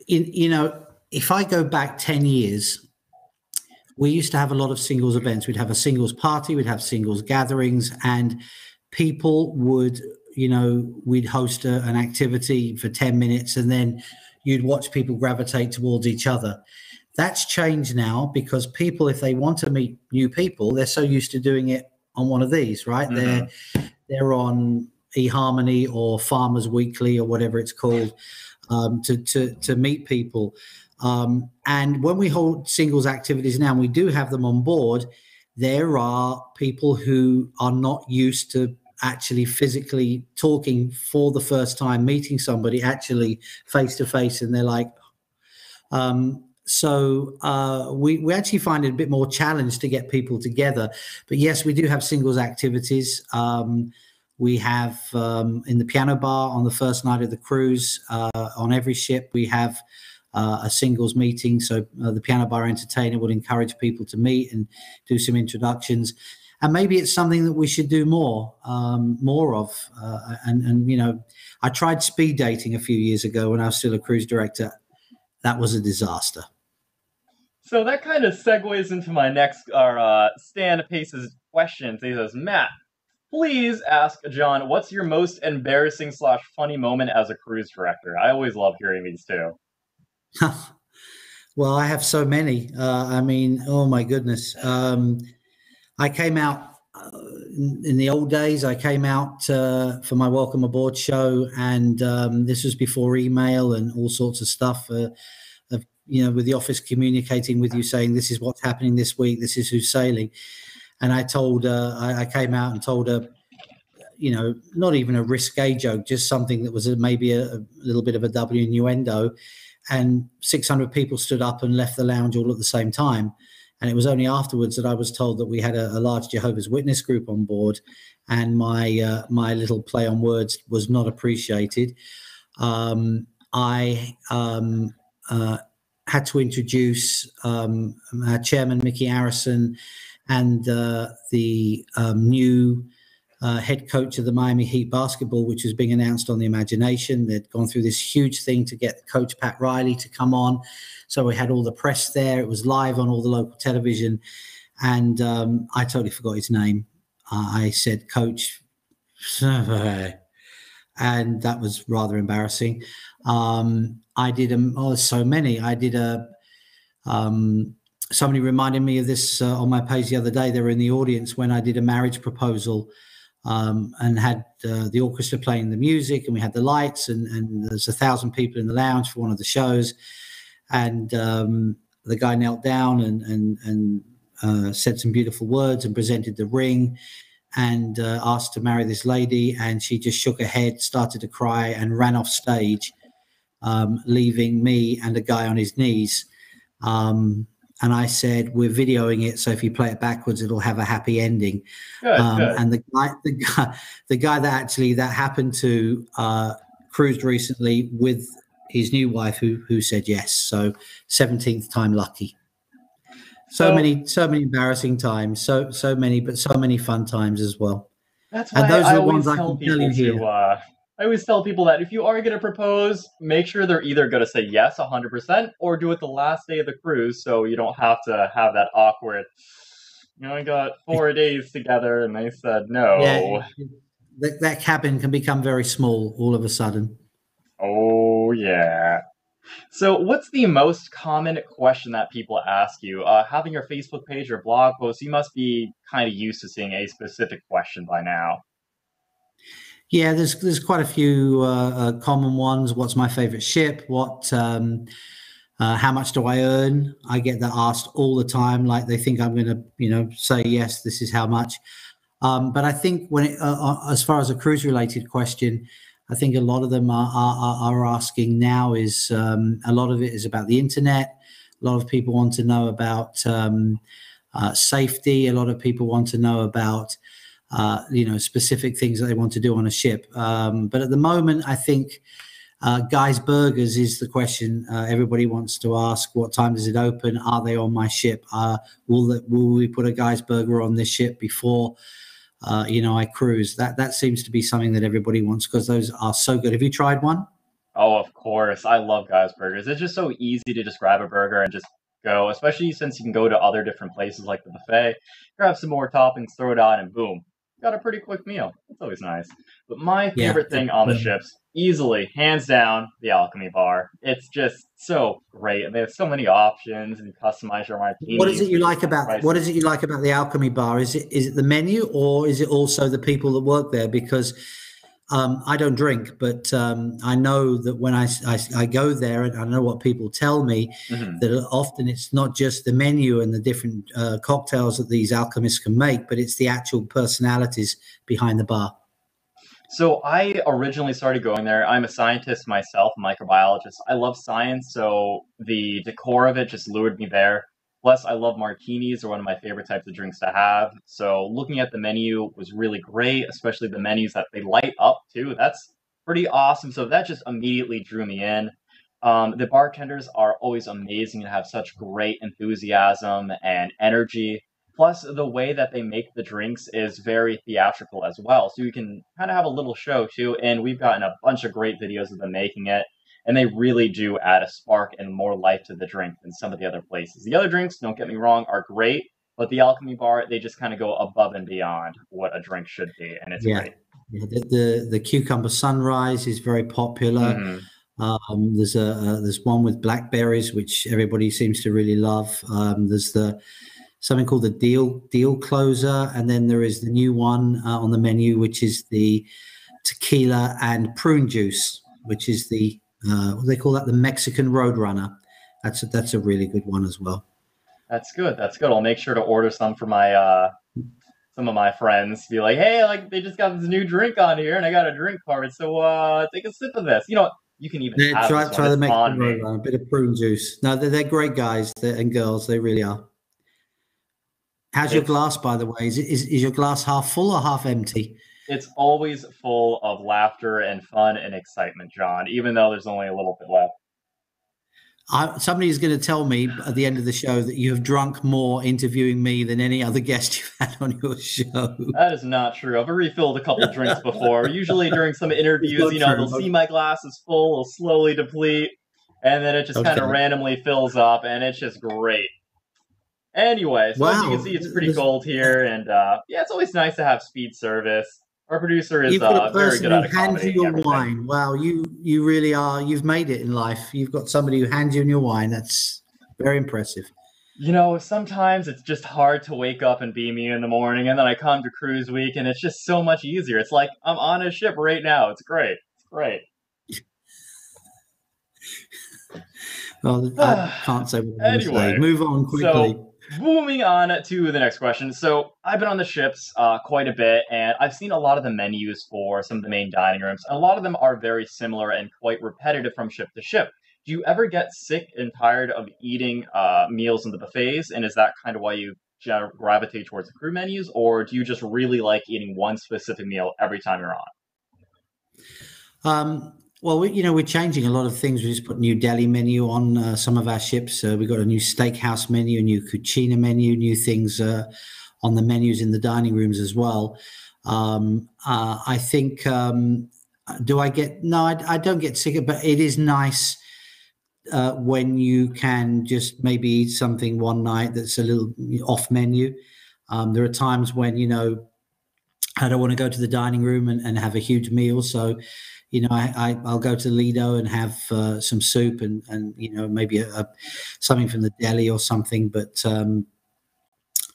In, you know, if I go back 10 years, we used to have a lot of singles events. We'd have a singles party, we'd have singles gatherings, and people would, you know, we'd host a, an activity for 10 minutes and then you'd watch people gravitate towards each other. That's changed now because people, if they want to meet new people, they're so used to doing it on one of these, right? Mm-hmm. They're they're on eHarmony or Farmers Weekly or whatever it's called um, to to to meet people. Um, and when we hold singles activities now, and we do have them on board. There are people who are not used to actually physically talking for the first time, meeting somebody actually face to face, and they're like, um, so uh, we we actually find it a bit more challenge to get people together. But yes, we do have singles activities. Um, we have um, in the piano bar on the first night of the cruise. Uh, on every ship, we have uh, a singles meeting. So uh, the piano bar entertainer would encourage people to meet and do some introductions. And maybe it's something that we should do more, um, more of. Uh, and, and you know, I tried speed dating a few years ago when I was still a cruise director. That was a disaster. So that kind of segues into my next, our uh, Stan Pace's questions. He says, Matt, please ask John, what's your most embarrassing slash funny moment as a cruise director? I always love hearing these too. [laughs] well, I have so many. Uh, I mean, oh my goodness. Um, I came out uh, in, the old days. I came out uh, for my welcome aboard show, and um, this was before email and all sorts of stuff. Uh, you know, with the office communicating with you, saying this is what's happening this week. This is who's sailing. And I told, uh, I, I, came out and told her, you know, not even a risque joke, just something that was a, maybe a, a little bit of a W innuendo and 600 people stood up and left the lounge all at the same time. And it was only afterwards that I was told that we had a, a large Jehovah's Witness group on board, and my uh, my little play on words was not appreciated. Um, I um, uh, had to introduce um, our chairman Micky Arison and uh, the um, new uh, head coach of the Miami Heat basketball, which was being announced on the Imagination. They'd gone through this huge thing to get Coach Pat Riley to come on. So we had all the press there. It was live on all the local television. And um, I totally forgot his name. Uh, I said, Coach, [laughs] and that was rather embarrassing. Um, I did a, oh, so many. I did a, um, somebody reminded me of this uh, on my page the other day. They were in the audience when I did a marriage proposal um, and had uh, the orchestra playing the music, and we had the lights, and, and there's a thousand people in the lounge for one of the shows, and um, the guy knelt down and and and uh, said some beautiful words and presented the ring, and uh, asked to marry this lady, and she just shook her head, started to cry, and ran off stage, um, leaving me and a guy on his knees. Um, and I said, "We're videoing it, so if you play it backwards, it'll have a happy ending." Good, um, good. And the guy, the guy, [laughs] the guy that actually that happened to uh, cruised recently with his new wife, who who said yes. So seventeenth time lucky. So, So- many, so many embarrassing times. So so many, but so many fun times as well. That's and those I, are the ones I can tell you to. Uh, I always tell people that if you are going to propose, make sure they're either going to say yes 100% or do it the last day of the cruise so you don't have to have that awkward, you know, I got four days together and they said no. Yeah, that, that cabin can become very small all of a sudden. Oh, yeah. So, what's the most common question that people ask you? Uh, having your Facebook page or blog post, you must be kind of used to seeing a specific question by now. Yeah, there's there's quite a few uh, uh, common ones. What's my favorite ship? What? Um, uh, how much do I earn? I get that asked all the time. Like they think I'm going to, you know, say yes. This is how much. Um, but I think when it, uh, uh, as far as a cruise related question, I think a lot of them are are, are asking now is um, a lot of it is about the internet. A lot of people want to know about um, uh, safety. A lot of people want to know about uh, you know specific things that they want to do on a ship. Um, but at the moment, I think uh, Guy's Burgers is the question uh, everybody wants to ask. What time does it open? Are they on my ship? Uh, will the, will we put a Guy's Burger on this ship before? Uh, you know, I cruise. That that seems to be something that everybody wants because those are so good. Have you tried one? Oh, of course. I love Guy's Burgers. It's just so easy to just grab a burger and just go, especially since you can go to other different places like the buffet, grab some more toppings, throw it on, and boom, got a pretty quick meal. It's always nice. But my Yeah. favorite thing on the mm-hmm. ships, easily, hands down, the Alchemy Bar. It's just so great. And they have so many options and you customize your martinis. What is it you like about prices. what is it you like about the Alchemy Bar? Is it is it the menu or is it also the people that work there? Because um, I don't drink, but um, I know that when I, I I go there and I know what people tell me Mhm. that often it's not just the menu and the different uh, cocktails that these alchemists can make, but it's the actual personalities behind the bar. So I originally started going there. I'm a scientist myself, a microbiologist. I love science, so the decor of it just lured me there. Plus, I love martinis; are one of my favorite types of drinks to have. So looking at the menu was really great, especially the menus that they light up too. That's pretty awesome. So that just immediately drew me in. Um, the bartenders are always amazing and have such great enthusiasm and energy. Plus, the way that they make the drinks is very theatrical as well. So you can kind of have a little show too. And we've gotten a bunch of great videos of them making it. And they really do add a spark and more life to the drink than some of the other places. The other drinks, don't get me wrong, are great. But the Alchemy Bar, they just kind of go above and beyond what a drink should be. And it's Yeah. great. Yeah, the, the the cucumber sunrise is very popular. Mhm. Um, there's a uh, there's one with blackberries, which everybody seems to really love. Um, there's the something called the deal deal closer, and then there is the new one uh, on the menu, which is the tequila and prune juice, which is the uh, they call that the Mexican Roadrunner. That's a, that's a really good one as well. That's good. That's good. I'll make sure to order some for my uh some of my friends. Be like, hey, like they just got this new drink on here, and I got a drink card, so uh take a sip of this. You know, you can even Yeah, try try one. the It's on Mexican. Roadrunner, a bit of prune juice. No, they're, they're great guys they're, and girls. They really are. How's your glass, by the way? Is, is is your glass half full or half empty? It's always full of laughter and fun and excitement, John. Even though there's only a little bit left. I, somebody's going to tell me at the end of the show that you have drunk more interviewing me than any other guest you've had on your show. That is not true. I've refilled a couple drinks before. Usually during some interviews, you know, true. they'll see my glass is full, will slowly deplete, and then it just kind of randomly fills up, and it's just great. Anyway, so as you can see, it's pretty cold here, and uh, yeah, it's always nice to have speed service. Our producer is You've got uh, a very person good who at hands you your everything. wine. Wow, you you really are. You've made it in life. You've got somebody who hands you in your wine. That's very impressive. You know, sometimes it's just hard to wake up and be me in the morning, and then I come to cruise week, and it's just so much easier. It's like I'm on a ship right now. It's great. It's great. [laughs] Well, I [sighs] can't say what I'm Anyway, say. Move on quickly. So, moving on to the next question. So, I've been on the ships uh, quite a bit, and I've seen a lot of the menus for some of the main dining rooms. And a lot of them are very similar and quite repetitive from ship to ship. do you ever get sick and tired of eating uh, meals in the buffets? And is that kind of why you gravitate towards the crew menus, or do you just really like eating one specific meal every time you're on? Um, well, we, you know, we're changing a lot of things. We just put new deli menu on uh, some of our ships. Uh, we've got a new steakhouse menu, a new cucina menu, new things uh, on the menus in the dining rooms as well. Um, uh, I think. Um, do I get? No, I, I don't get sick, but it is nice uh, when you can just maybe eat something one night that's a little off menu. Um, there are times when you know I don't want to go to the dining room and, and have a huge meal, so you know I, I will go to Lido and have uh, some soup and and you know maybe a, a, something from the deli or something. But um,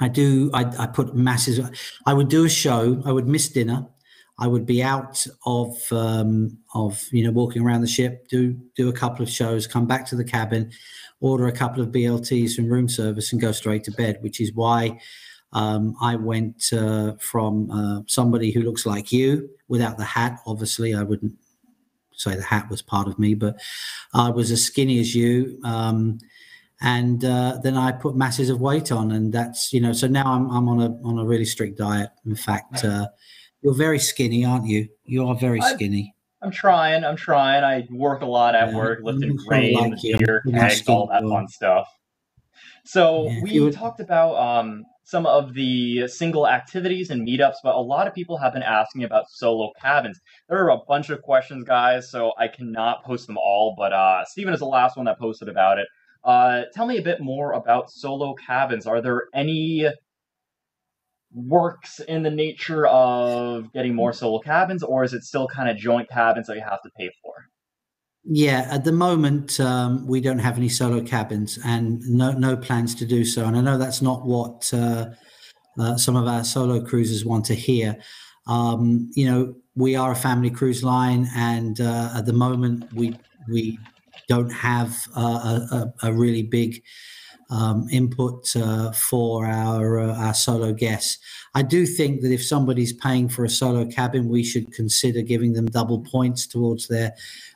I do I, I put masses. I would do a show. I would miss dinner. I would be out of um, of you know walking around the ship, do do a couple of shows, come back to the cabin, order a couple of BLTs from room service, and go straight to bed. Which is why um, I went uh, from uh, somebody who looks like you without the hat. Obviously, I wouldn't say the hat was part of me, but I was as skinny as you. Um, and uh, then I put masses of weight on, and that's you know. So now I'm I'm on a on a really strict diet. In fact, uh, you're very skinny, aren't you? You are very skinny. I'm trying. I'm trying. I work a lot at yeah, work, lifting grain, like beer, eggs, all that fun stuff. So yeah, we would... talked about um, some of the single activities and meetups, but a lot of people have been asking about solo cabins. There are a bunch of questions, guys, so I cannot post them all. But uh, Stephen is the last one that posted about it. Uh, tell me a bit more about solo cabins. Are there any works in the nature of getting more solo cabins, or is it still kind of joint cabins that you have to pay for? Yeah, at the moment um, we don't have any solo cabins, and no no plans to do so. And I know that's not what uh, uh, some of our solo cruisers want to hear. Um, you know, we are a family cruise line, and uh, at the moment we we don't have a, a, really big um, input uh, for our uh, our solo guests. I do think that if somebody's paying for a solo cabin, we should consider giving them double points towards their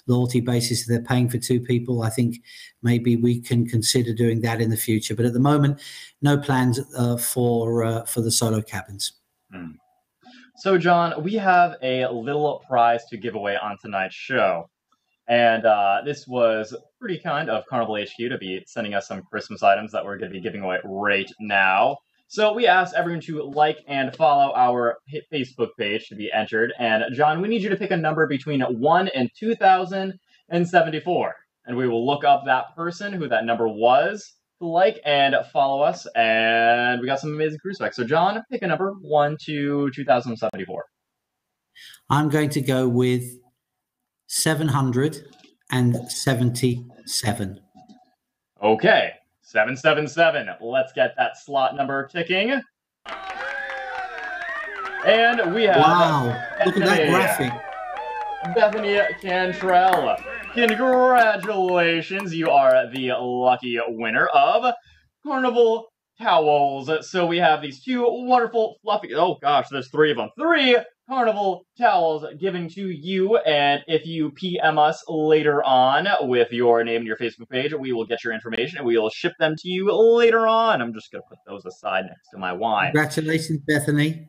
loyalty basis. If they're paying for two people, I think maybe we can consider doing that in the future. But at the moment, no plans uh, for uh, for the solo cabins. Mm. So, John, we have a little prize to give away on tonight's show. And uh, this was pretty kind of Carnival HQ to be sending us some Christmas items that we're going to be giving away right now. So we asked everyone to like and follow our Facebook page to be entered. And John, we need you to pick a number between 1 and 2074. And we will look up that person, who that number was, to like and follow us. And we got some amazing cruise specs. So, John, pick a number 1 to 2074. I'm going to go with 777. Okay. 777. Let's get that slot number ticking. And we have. Wow. Look at that graphic. Bethany Cantrell. Congratulations. You are the lucky winner of Carnival towels. So we have these two wonderful fluffy. Oh gosh, there's three of them. Three Carnival towels given to you. And if you PM us later on with your name and your Facebook page, we will get your information and we will ship them to you later on. I'm just going to put those aside next to my wine. Congratulations, Bethany.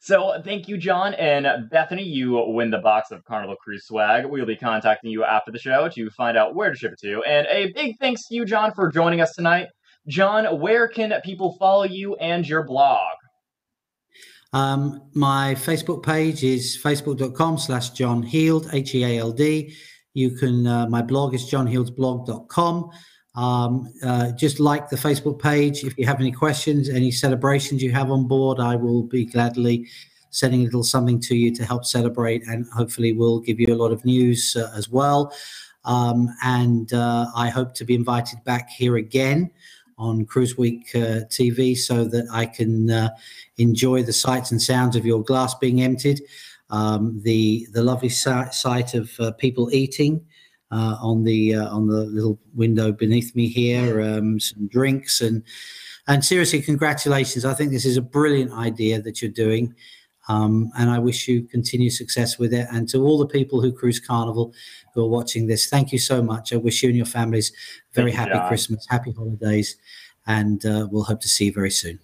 So thank you, John and Bethany. You win the box of Carnival Cruise swag. We'll be contacting you after the show to find out where to ship it to. And a big thanks to you, John, for joining us tonight. John, where can people follow you and your blog? Um, my Facebook page is facebook.com slash John Heald, H E A L D. You can, uh, my blog is johnhealdsblog.com. Um, uh, just like the Facebook page. If you have any questions, any celebrations you have on board, I will be gladly sending a little something to you to help celebrate, and hopefully, we'll give you a lot of news uh, as well. Um, and uh, I hope to be invited back here again on Cruise Week uh, TV so that I can uh, enjoy the sights and sounds of your glass being emptied, um, the the lovely sight of uh, people eating uh, on the uh, on the little window beneath me here, um, some drinks and and seriously, congratulations! I think this is a brilliant idea that you're doing. Um, and I wish you continued success with it. And to all the people who cruise Carnival who are watching this, thank you so much. I wish you and your families very happy Christmas, happy holidays, and uh, we'll hope to see you very soon.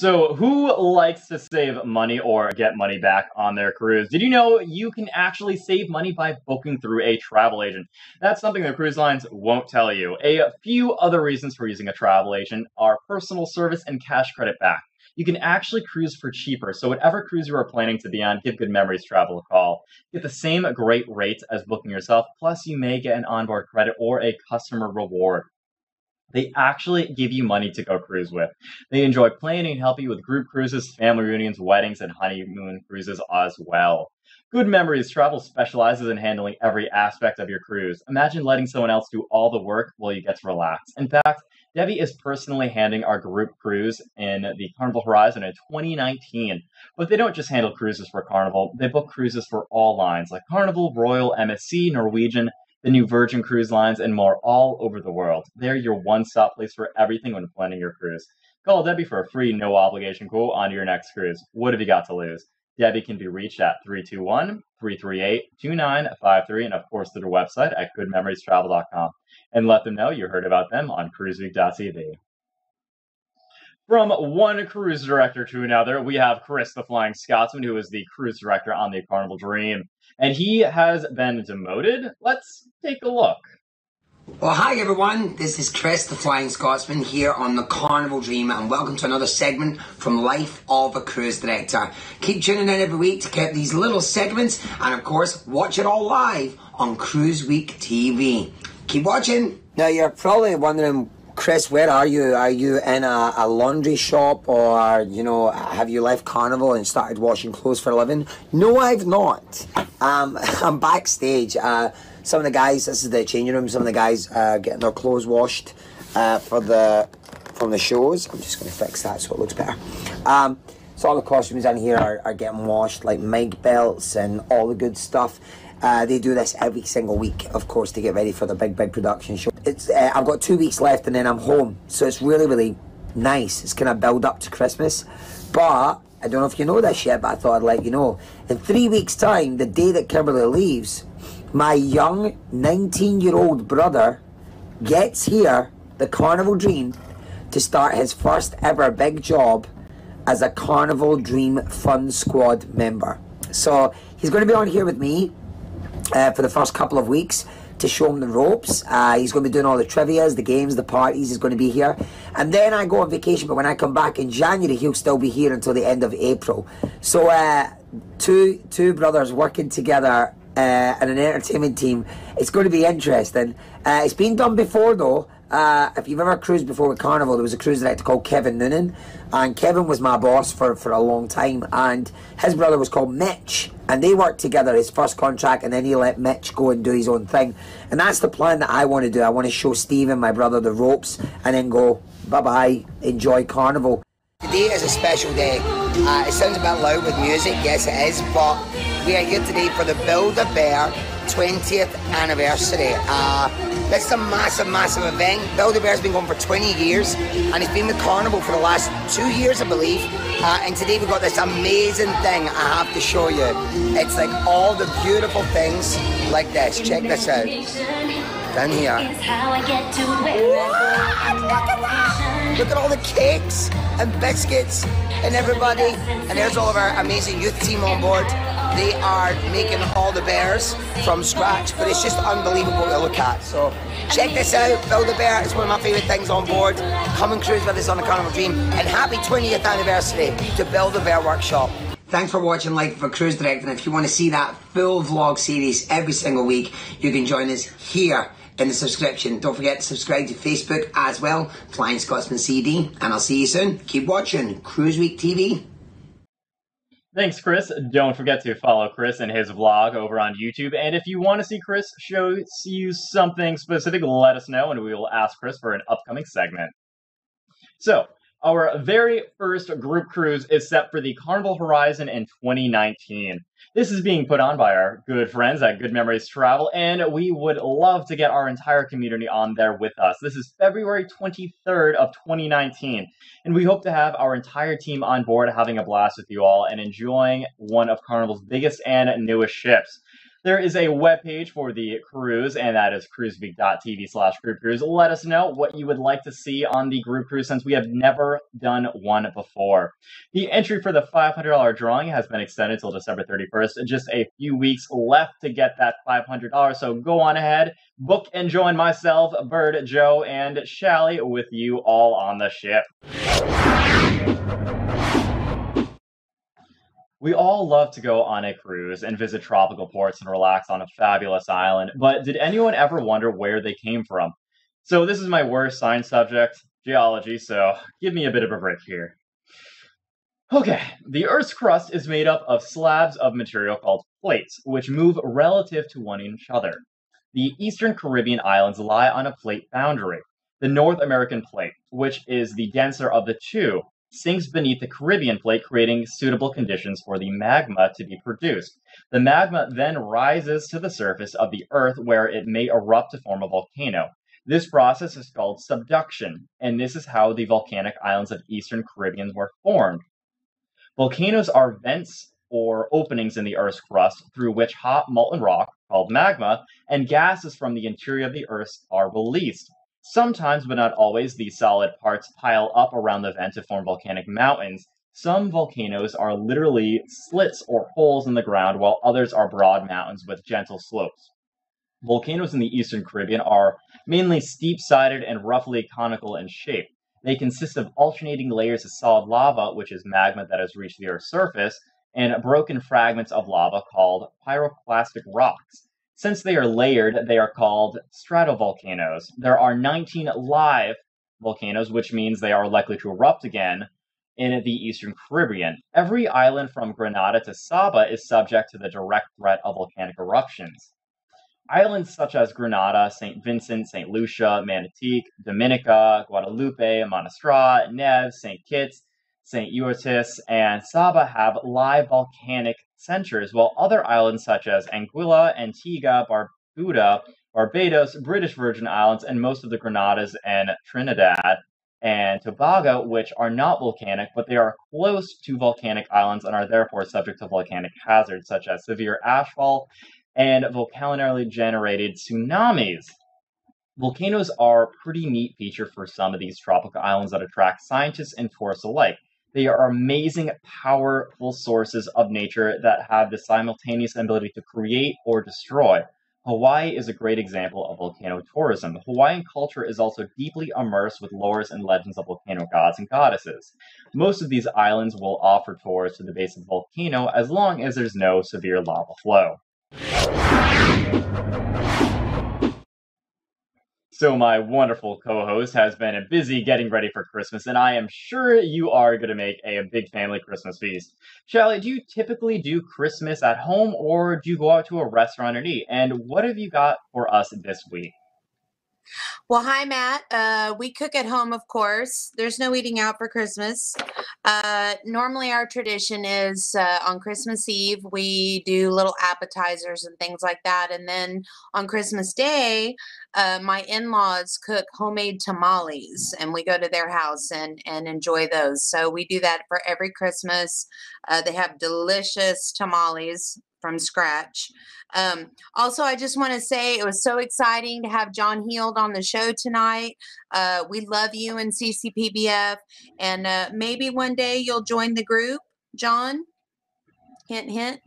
So, who likes to save money or get money back on their cruise? Did you know you can actually save money by booking through a travel agent? That's something the cruise lines won't tell you. A few other reasons for using a travel agent are personal service and cash credit back. You can actually cruise for cheaper. So, whatever cruise you are planning to be on, give Good Memories Travel a call. Get the same great rates as booking yourself, plus, you may get an onboard credit or a customer reward. They actually give you money to go cruise with. They enjoy planning and help you with group cruises, family reunions, weddings, and honeymoon cruises as well. Good Memories Travel specializes in handling every aspect of your cruise. Imagine letting someone else do all the work while you get to relax. In fact, Debbie is personally handling our group cruise in the Carnival Horizon in 2019. But they don't just handle cruises for Carnival, they book cruises for all lines like Carnival, Royal, MSC, Norwegian, the new Virgin Cruise Lines, and more all over the world. They're your one stop place for everything when planning your cruise. Call Debbie for a free, no obligation quote on your next cruise. What have you got to lose? Debbie can be reached at 321 338 2953 and, of course, through their website at goodmemoriestravel.com. And let them know you heard about them on cruiseweek.tv. From one cruise director to another, we have Chris the Flying Scotsman, who is the cruise director on the Carnival Dream and he has been demoted. Let's take a look. Well, hi everyone. This is Chris, the Flying Scotsman, here on the Carnival Dream, and welcome to another segment from Life of a Cruise Director. Keep tuning in every week to get these little segments, and of course, watch it all live on Cruise Week TV. Keep watching. Now, you're probably wondering Chris, where are you? Are you in a, a, laundry shop or, you know, have you left Carnival and started washing clothes for a living? No, I've not. Um, [laughs] I'm backstage. Uh, some of the guys, this is the changing room, some of the guys uh, getting their clothes washed uh, for the from the shows. I'm just going to fix that so it looks better. Um, so all the costumes in here are, are getting washed, like mic belts and all the good stuff. Uh, they do this every single week, of course, to get ready for the big, big production show. It's uh, I've got two weeks left and then I'm home, so it's really, really nice. It's kind of build up to Christmas, but I don't know if you know this yet, but I thought I'd let you know. In three weeks' time, the day that Kimberly leaves, my young 19-year-old brother gets here, the Carnival Dream, to start his first ever big job as a Carnival Dream Fun Squad member. So he's going to be on here with me uh, for the first couple of weeks to show him the ropes. Uh, he's going to be doing all the trivias, the games, the parties. He's going to be here. And then I go on vacation, but when I come back in January, he'll still be here until the end of April. So, uh, two, two brothers working together uh, and an entertainment team. It's going to be interesting. Uh, it's been done before, though. Uh, if you've ever cruised before with Carnival, there was a cruise director called Kevin Noonan, and Kevin was my boss for, for a long time, and his brother was called Mitch, and they worked together his first contract, and then he let Mitch go and do his own thing, and that's the plan that I want to do. I want to show Stephen, my brother, the ropes, and then go bye bye, enjoy Carnival. Today is a special day. Uh, it sounds a bit loud with music, yes it is, but we are here today for the Build a Bear 20th anniversary. Uh, this is a massive, massive event. Build-A-Bear's been going for 20 years and it's been with Carnival for the last two years, I believe. Uh, and today we've got this amazing thing I have to show you. It's like all the beautiful things like this. Check this out. Down here. Look at all the cakes and biscuits and everybody. And there's all of our amazing youth team on board. They are making all the bears from scratch, but it's just unbelievable to look at. So check this out, Build a Bear. It's one of my favourite things on board. Come and cruise with us on the Carnival Dream. And happy 20th anniversary to Build a Bear Workshop. Thanks for watching Life of a Cruise Director. And if you want to see that full vlog series every single week, you can join us here in the subscription. Don't forget to subscribe to Facebook as well, Flying Scotsman CD. And I'll see you soon. Keep watching Cruise Week TV. Thanks, Chris. Don't forget to follow Chris and his vlog over on YouTube. And if you want to see Chris show you something specific, let us know and we will ask Chris for an upcoming segment. So, Our very first group cruise is set for the Carnival Horizon in 2019. This is being put on by our good friends at Good Memories Travel, and we would love to get our entire community on there with us. This is February 23rd of 2019, and we hope to have our entire team on board having a blast with you all and enjoying one of Carnival's biggest and newest ships. There is a webpage for the cruise, and that is cruiseweek.tv slash group cruise. Let us know what you would like to see on the group cruise since we have never done one before. The entry for the $500 drawing has been extended until December 31st. Just a few weeks left to get that $500. So go on ahead, book and join myself, Bird, Joe, and Shally with you all on the ship. We all love to go on a cruise and visit tropical ports and relax on a fabulous island, but did anyone ever wonder where they came from? So, this is my worst science subject, geology, so give me a bit of a break here. Okay, the Earth's crust is made up of slabs of material called plates, which move relative to one each other. The eastern Caribbean islands lie on a plate boundary. The North American plate, which is the denser of the two, sinks beneath the Caribbean plate, creating suitable conditions for the magma to be produced. The magma then rises to the surface of the Earth where it may erupt to form a volcano. This process is called subduction, and this is how the volcanic islands of Eastern Caribbean were formed. Volcanoes are vents or openings in the Earth's crust through which hot molten rock, called magma, and gases from the interior of the Earth are released. Sometimes, but not always, these solid parts pile up around the vent to form volcanic mountains. Some volcanoes are literally slits or holes in the ground, while others are broad mountains with gentle slopes. Volcanoes in the eastern Caribbean are mainly steep sided and roughly conical in shape. They consist of alternating layers of solid lava, which is magma that has reached the Earth's surface, and broken fragments of lava called pyroclastic rocks. Since they are layered, they are called stratovolcanoes. There are 19 live volcanoes, which means they are likely to erupt again in the eastern Caribbean. Every island from Grenada to Saba is subject to the direct threat of volcanic eruptions. Islands such as Grenada, St. Vincent, St. Lucia, Martinique, Dominica, Guadeloupe, Montserrat, Nevis, St. Kitts, St. Eustace, and Saba have live volcanic centers, while other islands such as Anguilla, Antigua, Barbuda, Barbados, British Virgin Islands, and most of the Granadas and Trinidad and Tobago, which are not volcanic, but they are close to volcanic islands and are therefore subject to volcanic hazards such as severe ashfall and volcanically generated tsunamis. Volcanoes are a pretty neat feature for some of these tropical islands that attract scientists and tourists alike. They are amazing, powerful sources of nature that have the simultaneous ability to create or destroy. Hawaii is a great example of volcano tourism. Hawaiian culture is also deeply immersed with lores and legends of volcano gods and goddesses. Most of these islands will offer tours to the base of the volcano as long as there's no severe lava flow. So, my wonderful co host has been busy getting ready for Christmas, and I am sure you are going to make a, big family Christmas feast. Shally, do you typically do Christmas at home or do you go out to a restaurant and eat? And what have you got for us this week? Well, hi, Matt. Uh, we cook at home, of course. There's no eating out for Christmas. Uh, normally, our tradition is uh, on Christmas Eve, we do little appetizers and things like that. And then on Christmas Day, uh, my in laws cook homemade tamales, and we go to their house and, and enjoy those. So we do that for every Christmas. Uh, they have delicious tamales from scratch. Um, also, I just want to say it was so exciting to have John Heald on the show tonight. Uh, we love you in CCPPF, and uh, maybe one day you'll join the group, John. Hint, hint.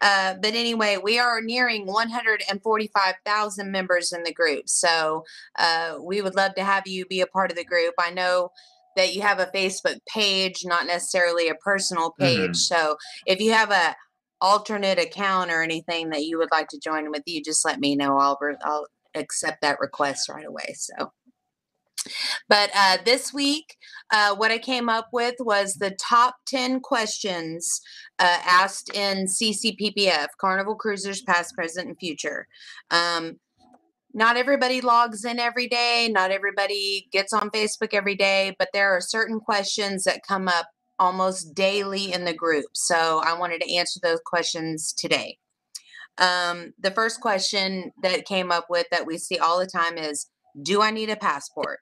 Uh, but anyway, we are nearing 145,000 members in the group. So uh, we would love to have you be a part of the group. I know that you have a Facebook page, not necessarily a personal page. Mm-hmm. So if you have a alternate account or anything that you would like to join with you, just let me know. I'll I'll accept that request right away. So. But uh, this week, uh, what I came up with was the top 10 questions uh, asked in CCPPF, Carnival Cruisers Past, Present, and Future. Um, not everybody logs in every day, not everybody gets on Facebook every day, but there are certain questions that come up almost daily in the group. So I wanted to answer those questions today. Um, the first question that came up with that we see all the time is Do I need a passport?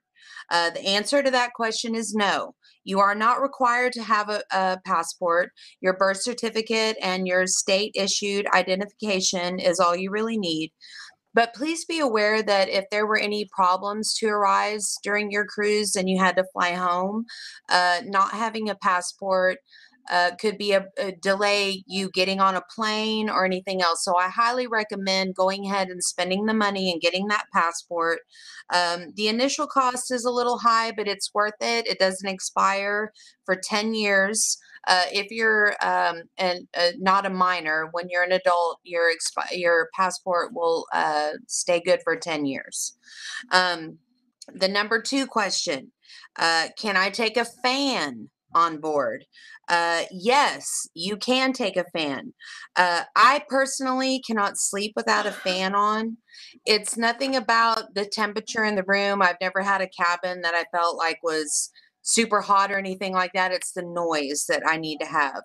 Uh, the answer to that question is no. You are not required to have a, a, passport. Your birth certificate and your state issued identification is all you really need. But please be aware that if there were any problems to arise during your cruise and you had to fly home, uh, not having a passport uh, could be a, a, delay you getting on a plane or anything else. So I highly recommend going ahead and spending the money and getting that passport. Um, the initial cost is a little high, but it's worth it. It doesn't expire for 10 years. Uh, if you're um, and uh, not a minor, when you're an adult, your expi- your passport will uh, stay good for 10 years. Um, the number two question uh, Can I take a fan on board? Uh, yes, you can take a fan. Uh, I personally cannot sleep without a [sighs] fan on. It's nothing about the temperature in the room. I've never had a cabin that I felt like was super hot or anything like that. It's the noise that I need to have.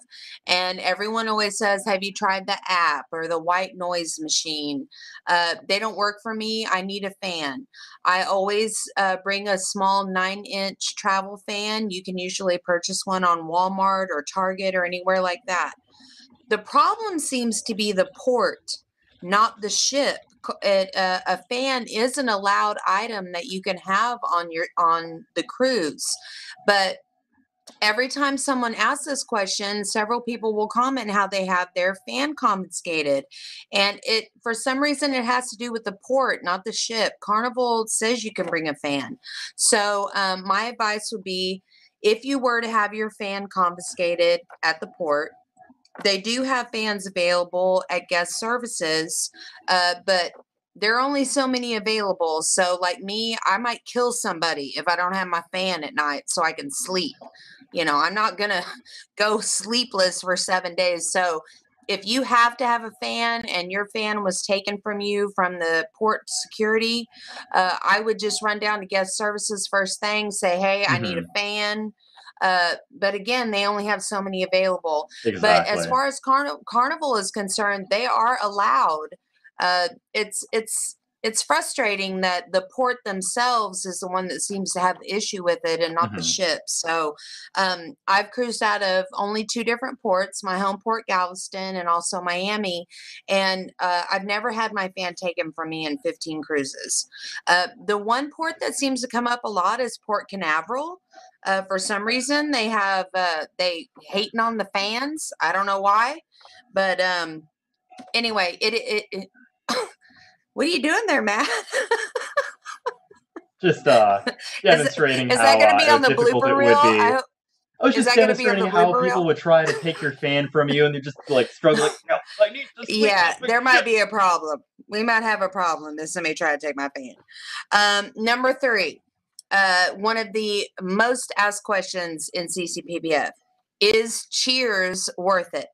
And everyone always says, Have you tried the app or the white noise machine? Uh, they don't work for me. I need a fan. I always uh, bring a small nine inch travel fan. You can usually purchase one on Walmart or Target or anywhere like that. The problem seems to be the port, not the ship it, uh, a fan is an allowed item that you can have on your on the cruise but every time someone asks this question several people will comment how they have their fan confiscated and it for some reason it has to do with the port not the ship. Carnival says you can bring a fan. So um, my advice would be if you were to have your fan confiscated at the port they do have fans available at guest services, uh, but there are only so many available. So, like me, I might kill somebody if I don't have my fan at night so I can sleep. You know, I'm not going [laughs] to go sleepless for seven days. So, if you have to have a fan and your fan was taken from you from the port security, uh, I would just run down to guest services first thing, say, hey, mm-hmm. I need a mm-hmm. fan. Uh, but again, they only have so many available. Exactly. But as far as Carn- Carnival is concerned, they are allowed. Uh, it's it's it's frustrating that the port themselves is the one that seems to have the issue with it and not mm-hmm. the ship. So um, I've cruised out of only two different ports, my home port Galveston and also Miami, and uh, I've never had my fan taken from me in 15 cruises. Uh, the one port that seems to come up a lot is Port Canaveral. Uh, for some reason, they have uh, they hating on the fans. I don't know why, but um, anyway, it it, it [coughs] what are you doing there, Matt? [laughs] just uh, demonstrating is, is how that going to be uh, on the blooper reel? I, I was just demonstrating how people reel? would try to take your fan from you, and they're just like struggling. [laughs] No, I need to yeah, there might be a problem. We might have a problem if somebody try to take my fan. Um, number three, uh, one of the most asked questions in CCPPF is Cheers worth it?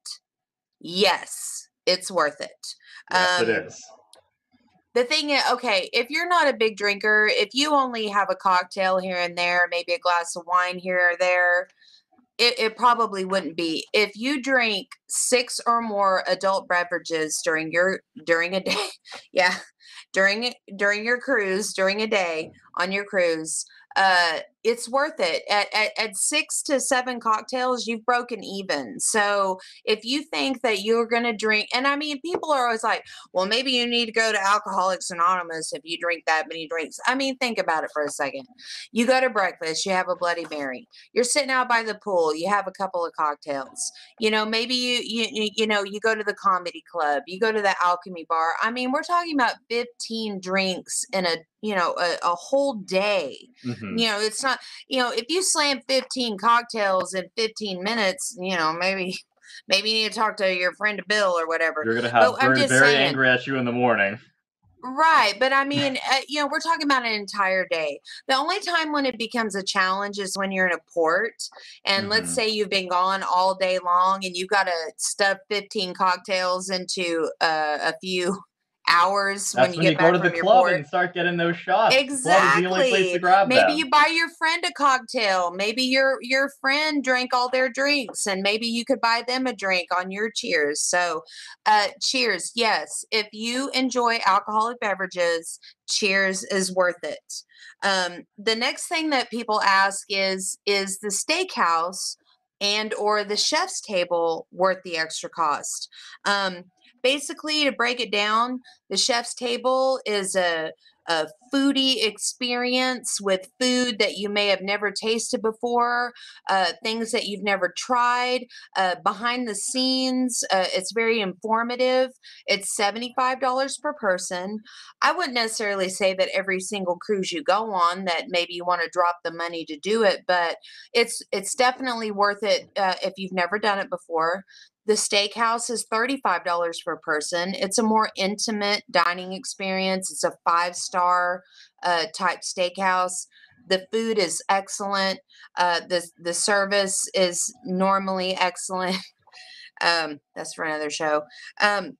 Yes, it's worth it. Yes, um, it is. The thing is, okay, if you're not a big drinker, if you only have a cocktail here and there, maybe a glass of wine here or there, it, it probably wouldn't be. If you drink six or more adult beverages during your during a day, [laughs] yeah, during during your cruise, during a day on your cruise, uh, it's worth it. At, at, at, six to seven cocktails, you've broken even. So if you think that you're going to drink, and I mean, people are always like, well, maybe you need to go to Alcoholics Anonymous if you drink that many drinks. I mean, think about it for a second. You go to breakfast, you have a Bloody Mary. You're sitting out by the pool, you have a couple of cocktails. You know, maybe you, you, you know, you go to the comedy club, you go to the alchemy bar. I mean, we're talking about 15 drinks in a you know a, a whole day mm-hmm. you know it's not you know if you slam 15 cocktails in 15 minutes you know maybe [laughs] maybe you need to talk to your friend bill or whatever you're gonna have very, very saying, angry at you in the morning Right, but I mean, [laughs] uh, you know, we're talking about an entire day. The only time when it becomes a challenge is when you're in a port, and mm-hmm. let's say you've been gone all day long, and you've got to stuff 15 cocktails into uh, a few hours That's when you when you go to the club board. and start getting those shots. The the only place to Exactly. Maybe them. you buy your friend a cocktail. Maybe your your friend drank all their drinks, and maybe you could buy them a drink on your cheers. So, uh, cheers. Yes, if you enjoy alcoholic beverages, cheers is worth it. Um, the next thing that people ask is is the steakhouse and or the chef's table worth the extra cost? Um, basically, to break it down, the chef's table is a a foodie experience with food that you may have never tasted before, uh, things that you've never tried, uh, behind the scenes. Uh, it's very informative. It's $75 per person. I wouldn't necessarily say that every single cruise you go on that maybe you want to drop the money to do it, but it's it's definitely worth it uh, if you've never done it before. The steakhouse is $35 per person. It's a more intimate dining experience. It's a five star uh, type steakhouse. The food is excellent. Uh, the, the service is normally excellent. [laughs] um, that's for another show. Um,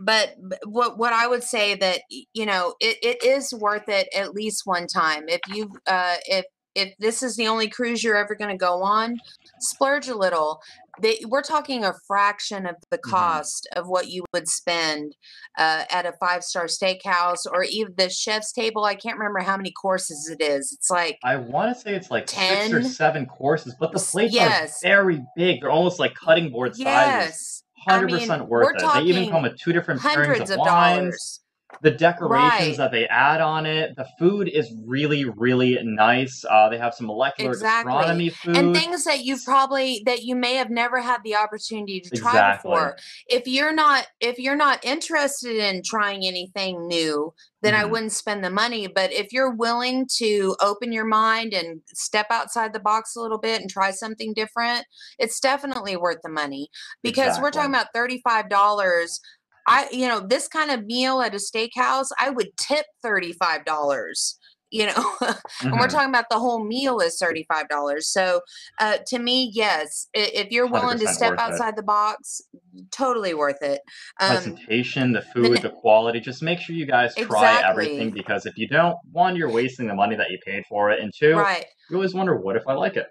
but what what I would say that you know it, it is worth it at least one time if you uh if if this is the only cruise you're ever going to go on splurge a little they, we're talking a fraction of the Mhm. cost of what you would spend uh, at a five star steakhouse or even the chef's table I can't remember how many courses it is it's like I want to say it's like six or seven courses, but the plates yes. are very big. They're almost like cutting board sizes. yes I Hundred percent worth it. They even come with two different hundreds of of wines. dollars The decorations Right. that they add on it. The food is really, really nice. Uh, they have some molecular Exactly. gastronomy food. and things that you've probably that you may have never had the opportunity to try Exactly. before if you're not if you're not interested in trying anything new then i Mhm. wouldn't spend the money but if you're willing to open your mind and step outside the box a little bit and try something different it's definitely worth the money because we're talking about $35 i you know this kind of meal at a steakhouse i would tip $35 you know [laughs] and we're Mhm. talking about the whole meal is $35 so uh, to me yes if you're willing to step worth it. outside the box totally worth it um, presentation, the food, the quality. Just make sure you guys try everything because if you don't, one, you're wasting the money that you paid for it, and two, right you always wonder, what if I like it?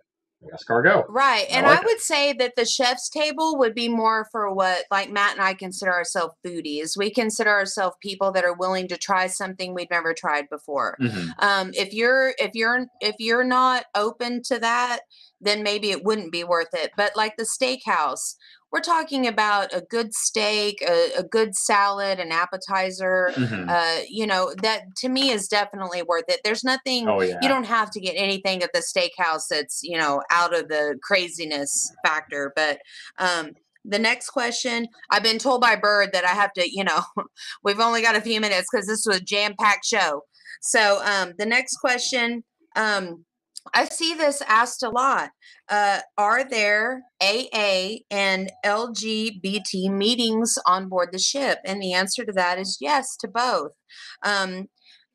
Escargot. right I and like i it. would say that the chef's table would be more for what like matt and i consider ourselves foodies we consider ourselves people that are willing to try something we've never tried before hmm um, if you're if you're if you're not open to that then maybe it wouldn't be worth it but like the steakhouse we're talking about a good steak a, a good salad an appetizer hmm uh, you know that to me is definitely worth it. There's nothing Oh yeah. you don't have to get anything at the steakhouse that's you know out of the craziness factor but um the next question i've been told by bird that i have to you know [laughs] we've only got a few minutes because this was a jam-packed show. So um the next question um i see this asked a lot uh, are there aa and lgbt meetings on board the ship? And the answer to that is yes to both. Um,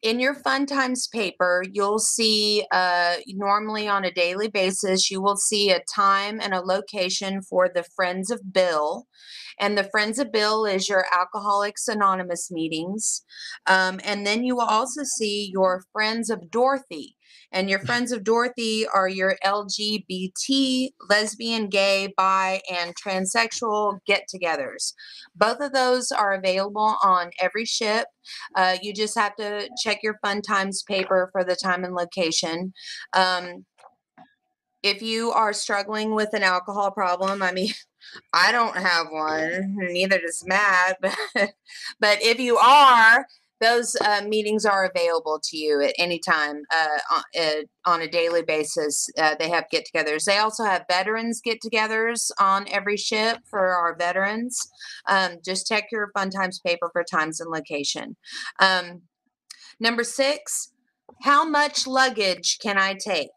in your fun times paper you'll see uh, normally on a daily basis you will see a time and a location for the friends of bill. And the friends of bill is your alcoholics anonymous meetings. Um, and then you will also see your friends of dorothy and your friends of dorothy are your lgbt lesbian gay bi and transsexual get-togethers. Both of those are available on every ship. Uh, you just have to check your fun times paper for the time and location. Um, if you are struggling with an alcohol problem, I mean, [laughs] I don't have one, neither does Matt, but, [laughs] but if you are, those uh, meetings are available to you at any time uh, on, uh, on a daily basis. Uh, they have get togethers. They also have veterans get togethers on every ship for our veterans. Um, just check your fun times paper for times and location. Um, number six, how much luggage can I take?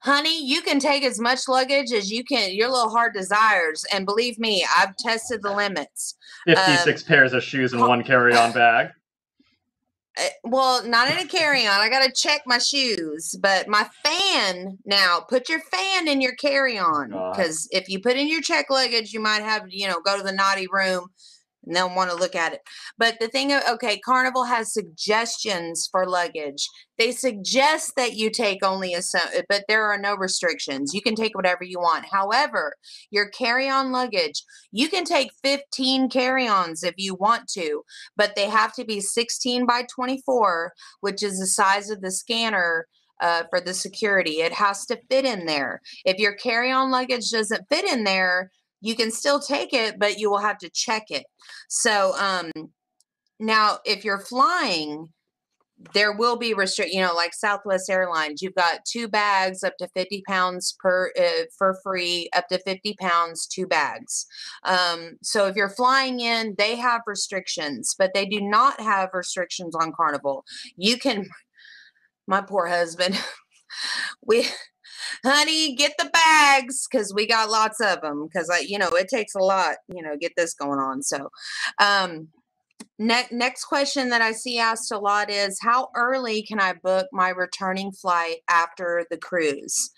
Honey, you can take as much luggage as you can, your little heart desires. And believe me, I've tested the limits. Fifty-six um, pairs of shoes in one carry-on bag. Uh, well, not in a carry on. I got to check my shoes, but my fan now, put your fan in your carry on because if you put in your check luggage, you might have, you know, go to the naughty room and they'll want to look at it. But the thing, okay, Carnival has suggestions for luggage. They suggest that you take only a, but there are no restrictions. You can take whatever you want. However, your carry-on luggage, you can take 15 carry-ons if you want to, but they have to be 16 by 24, which is the size of the scanner uh, for the security. It has to fit in there. If your carry on luggage doesn't fit in there, you can still take it, but you will have to check it. So um, now, if you're flying, there will be restrict you know like southwest airlines you've got two bags up to 50 pounds per uh, for free up to 50 pounds two bags um, so if you're flying in they have restrictions but they do not have restrictions on carnival you can my poor husband [laughs] we honey, get the bags because we got lots of them. Because I, you know, it takes a lot, you know, get this going on. So, um, ne- next question that I see asked a lot is how early can I book my returning flight after the cruise?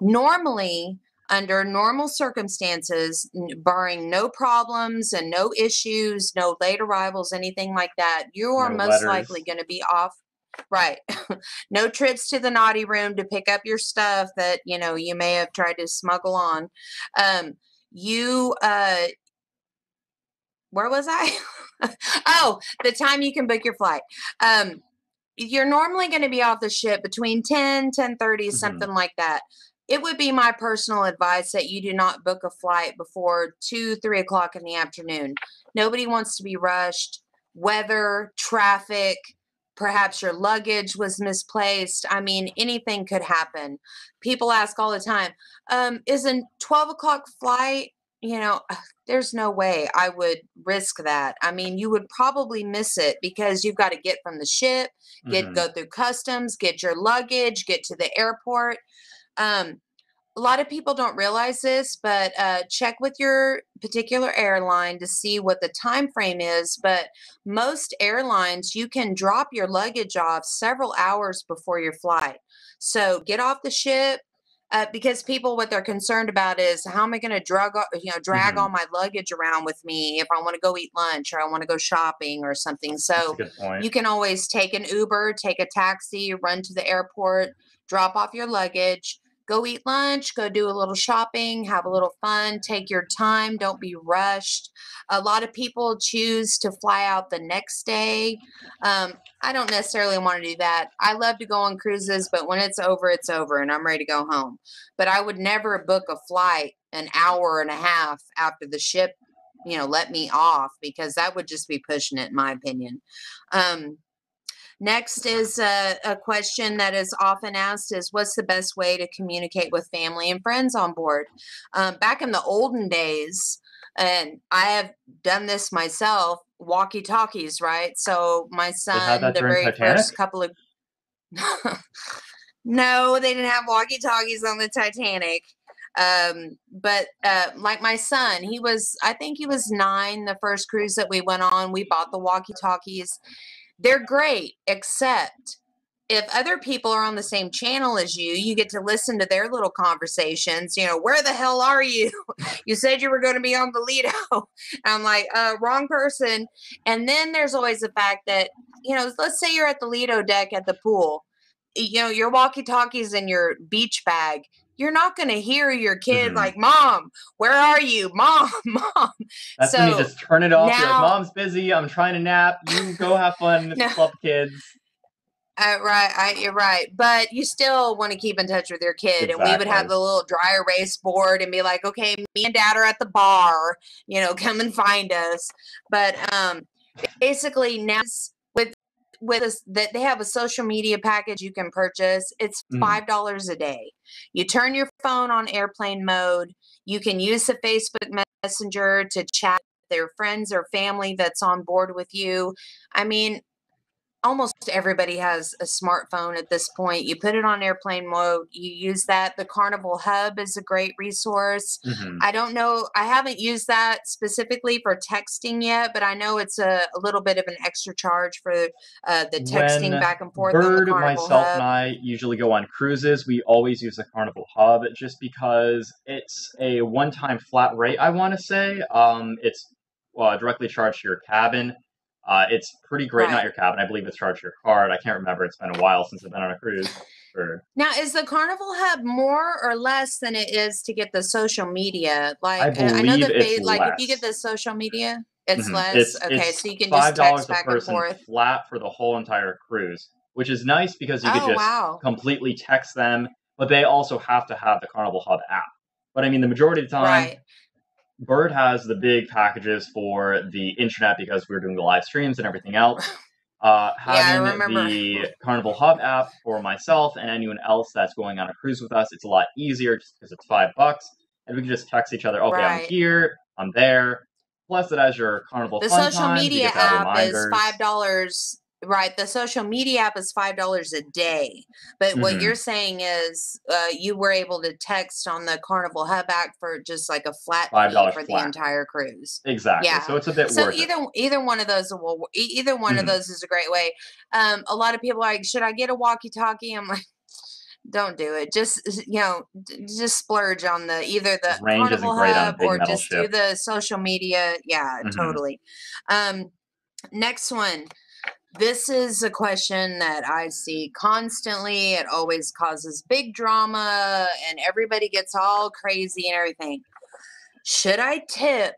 Normally, under normal circumstances, barring no problems and no issues, no late arrivals, anything like that, you are no most letters. likely going to be off Right. [laughs] no trips to the naughty room to pick up your stuff that, you know, you may have tried to smuggle on. Um, you, uh, where was I? [laughs] oh, the time you can book your flight. Um, you're normally going to be off the ship between 10, 10 30, mm-hmm. something like that. It would be my personal advice that you do not book a flight before two, three o'clock in the afternoon. Nobody wants to be rushed. Weather, traffic, perhaps your luggage was misplaced. I mean, anything could happen. People ask all the time, um, is a 12 o'clock flight? You know, there's no way I would risk that. I mean, you would probably miss it because you've got to get from the ship, get mm-hmm. go through customs, get your luggage, get to the airport. Um, a lot of people don't realize this but uh, check with your particular airline to see what the time frame is but most airlines you can drop your luggage off several hours before your flight. So get off the ship uh, because people what they're concerned about is how am i going to drag you know drag mm-hmm. all my luggage around with me if i want to go eat lunch or i want to go shopping or something? So you can always take an uber take a taxi run to the airport drop off your luggage go eat lunch, go do a little shopping, have a little fun, take your time, don't be rushed. A lot of people choose to fly out the next day. Um, I don't necessarily want to do that. I love to go on cruises, but when it's over, it's over and I'm ready to go home. But I would never book a flight an hour and a half after the ship you know let me off because that would just be pushing it in my opinion um Next is a, a, question that is often asked is what's the best way to communicate with family and friends on board? Um, back in the olden days, and I have done this myself, walkie talkies, right? So my son, the very Titanic? first couple of [laughs] no, they didn't have walkie talkies on the Titanic. Um, but uh, like my son, he was, I think he was nine the first cruise that we went on. We bought the walkie talkies they're great, except if other people are on the same channel as you, you get to listen to their little conversations. You know, where the hell are you? [laughs] you said you were going to be on the Lido. [laughs] I'm like, uh, wrong person. And then there's always the fact that, you know, let's say you're at the Lido deck at the pool. You know, your walkie talkies in your beach bag you're not going to hear your kid mm-hmm. like, "Mom, where are you? [laughs] Mom, mom." That's so when you just turn it off. Now, you're like, "Mom's busy. I'm trying to nap. You go have fun, [laughs] no, club kids." Uh, right, I, you're right, but you still want to keep in touch with your kid, exactly. and we would have the little dry erase board and be like, "Okay, me and Dad are at the bar. You know, [laughs] come and find us." But um, basically now with with us that they have a social media package you can purchase. It's mm. five dollars mm. a day. You turn your phone on airplane mode. You can use the Facebook Messenger to chat with their friends or family that's on board with you. I mean, almost everybody has a smartphone at this point. You put it on airplane mode, you use that. The Carnival Hub is a great resource. Mm-hmm. I don't know, I haven't used that specifically for texting yet, but I know it's a, a little bit of an extra charge for uh, the texting when back and forth. Bird, myself, Hub. and I usually go on cruises. We always use the Carnival Hub just because it's a one time flat rate, I want to say. Um, it's uh, directly charged to your cabin. Uh, it's pretty great, not your cabin. I believe it's charged to your card. I can't remember. It's been a while since I've been on a cruise. For Now, is the Carnival Hub more or less than it is to get the social media? Like, uh, I know that they, like if you get the social media, it's Mhm. less. It's, okay, it's so you can just text a back and forth. flat for the whole entire cruise, which is nice because you could Oh just wow! completely text them. But they also have to have the Carnival Hub app. But I mean, the majority of the time, Right. Bird has the big packages for the internet because we're doing the live streams and everything else. Uh, [laughs] Yeah, I having remember. the Carnival Hub app for myself and anyone else that's going on a cruise with us, it's a lot easier just because it's five bucks, and we can just text each other. Okay, I'm here, I'm there. Plus, it has your Carnival The fun social times, you media app is five dollars. Right, the social media app is five dollars a day. But what Mhm. you're saying is, uh, you were able to text on the Carnival Hub app for just like a flat $5 for the entire cruise. Exactly. Yeah. So it's a bit So worth either either one of those will either one of Mhm. those is a great way. Um, a lot of people are like, should I get a walkie-talkie? I'm like, [laughs] don't do it. Just you know, d- just splurge on the either the Range Carnival great on a Hub or just do the social media. Yeah, Mhm. totally. Um, next one. This is a question that I see constantly. It always causes big drama, and everybody gets all crazy and everything. Should I tip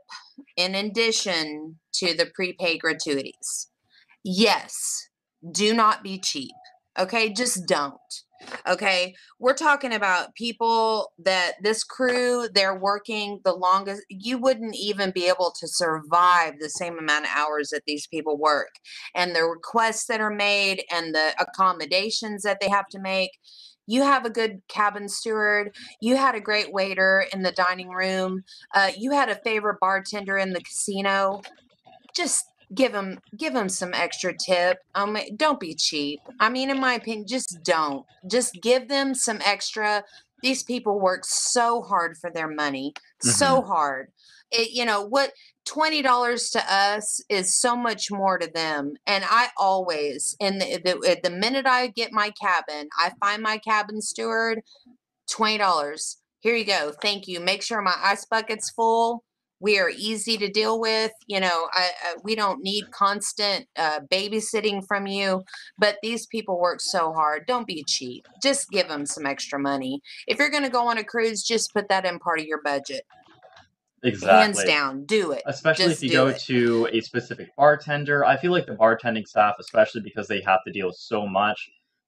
in addition to the prepaid gratuities? Yes. Do not be cheap. Okay. Just don't. Okay. We're talking about people that this crew, they're working the longest. You wouldn't even be able to survive the same amount of hours that these people work and the requests that are made and the accommodations that they have to make. You have a good cabin steward. You had a great waiter in the dining room. Uh, you had a favorite bartender in the casino. Just give them give them some extra tip. Um, don't be cheap. I mean, in my opinion, just don't. Just give them some extra. These people work so hard for their money, so hard. It, you know what? Twenty dollars to us is so much more to them. And I always, in the, the the minute I get my cabin, I find my cabin steward. Twenty dollars. Here you go. Thank you. Make sure my ice bucket's full we are easy to deal with you know I, I, we don't need constant uh, babysitting from you but these people work so hard don't be cheap just give them some extra money if you're going to go on a cruise just put that in part of your budget Exactly. hands down do it especially Just if you go it. to a specific bartender. I feel like the bartending staff, especially because they have to deal with so much.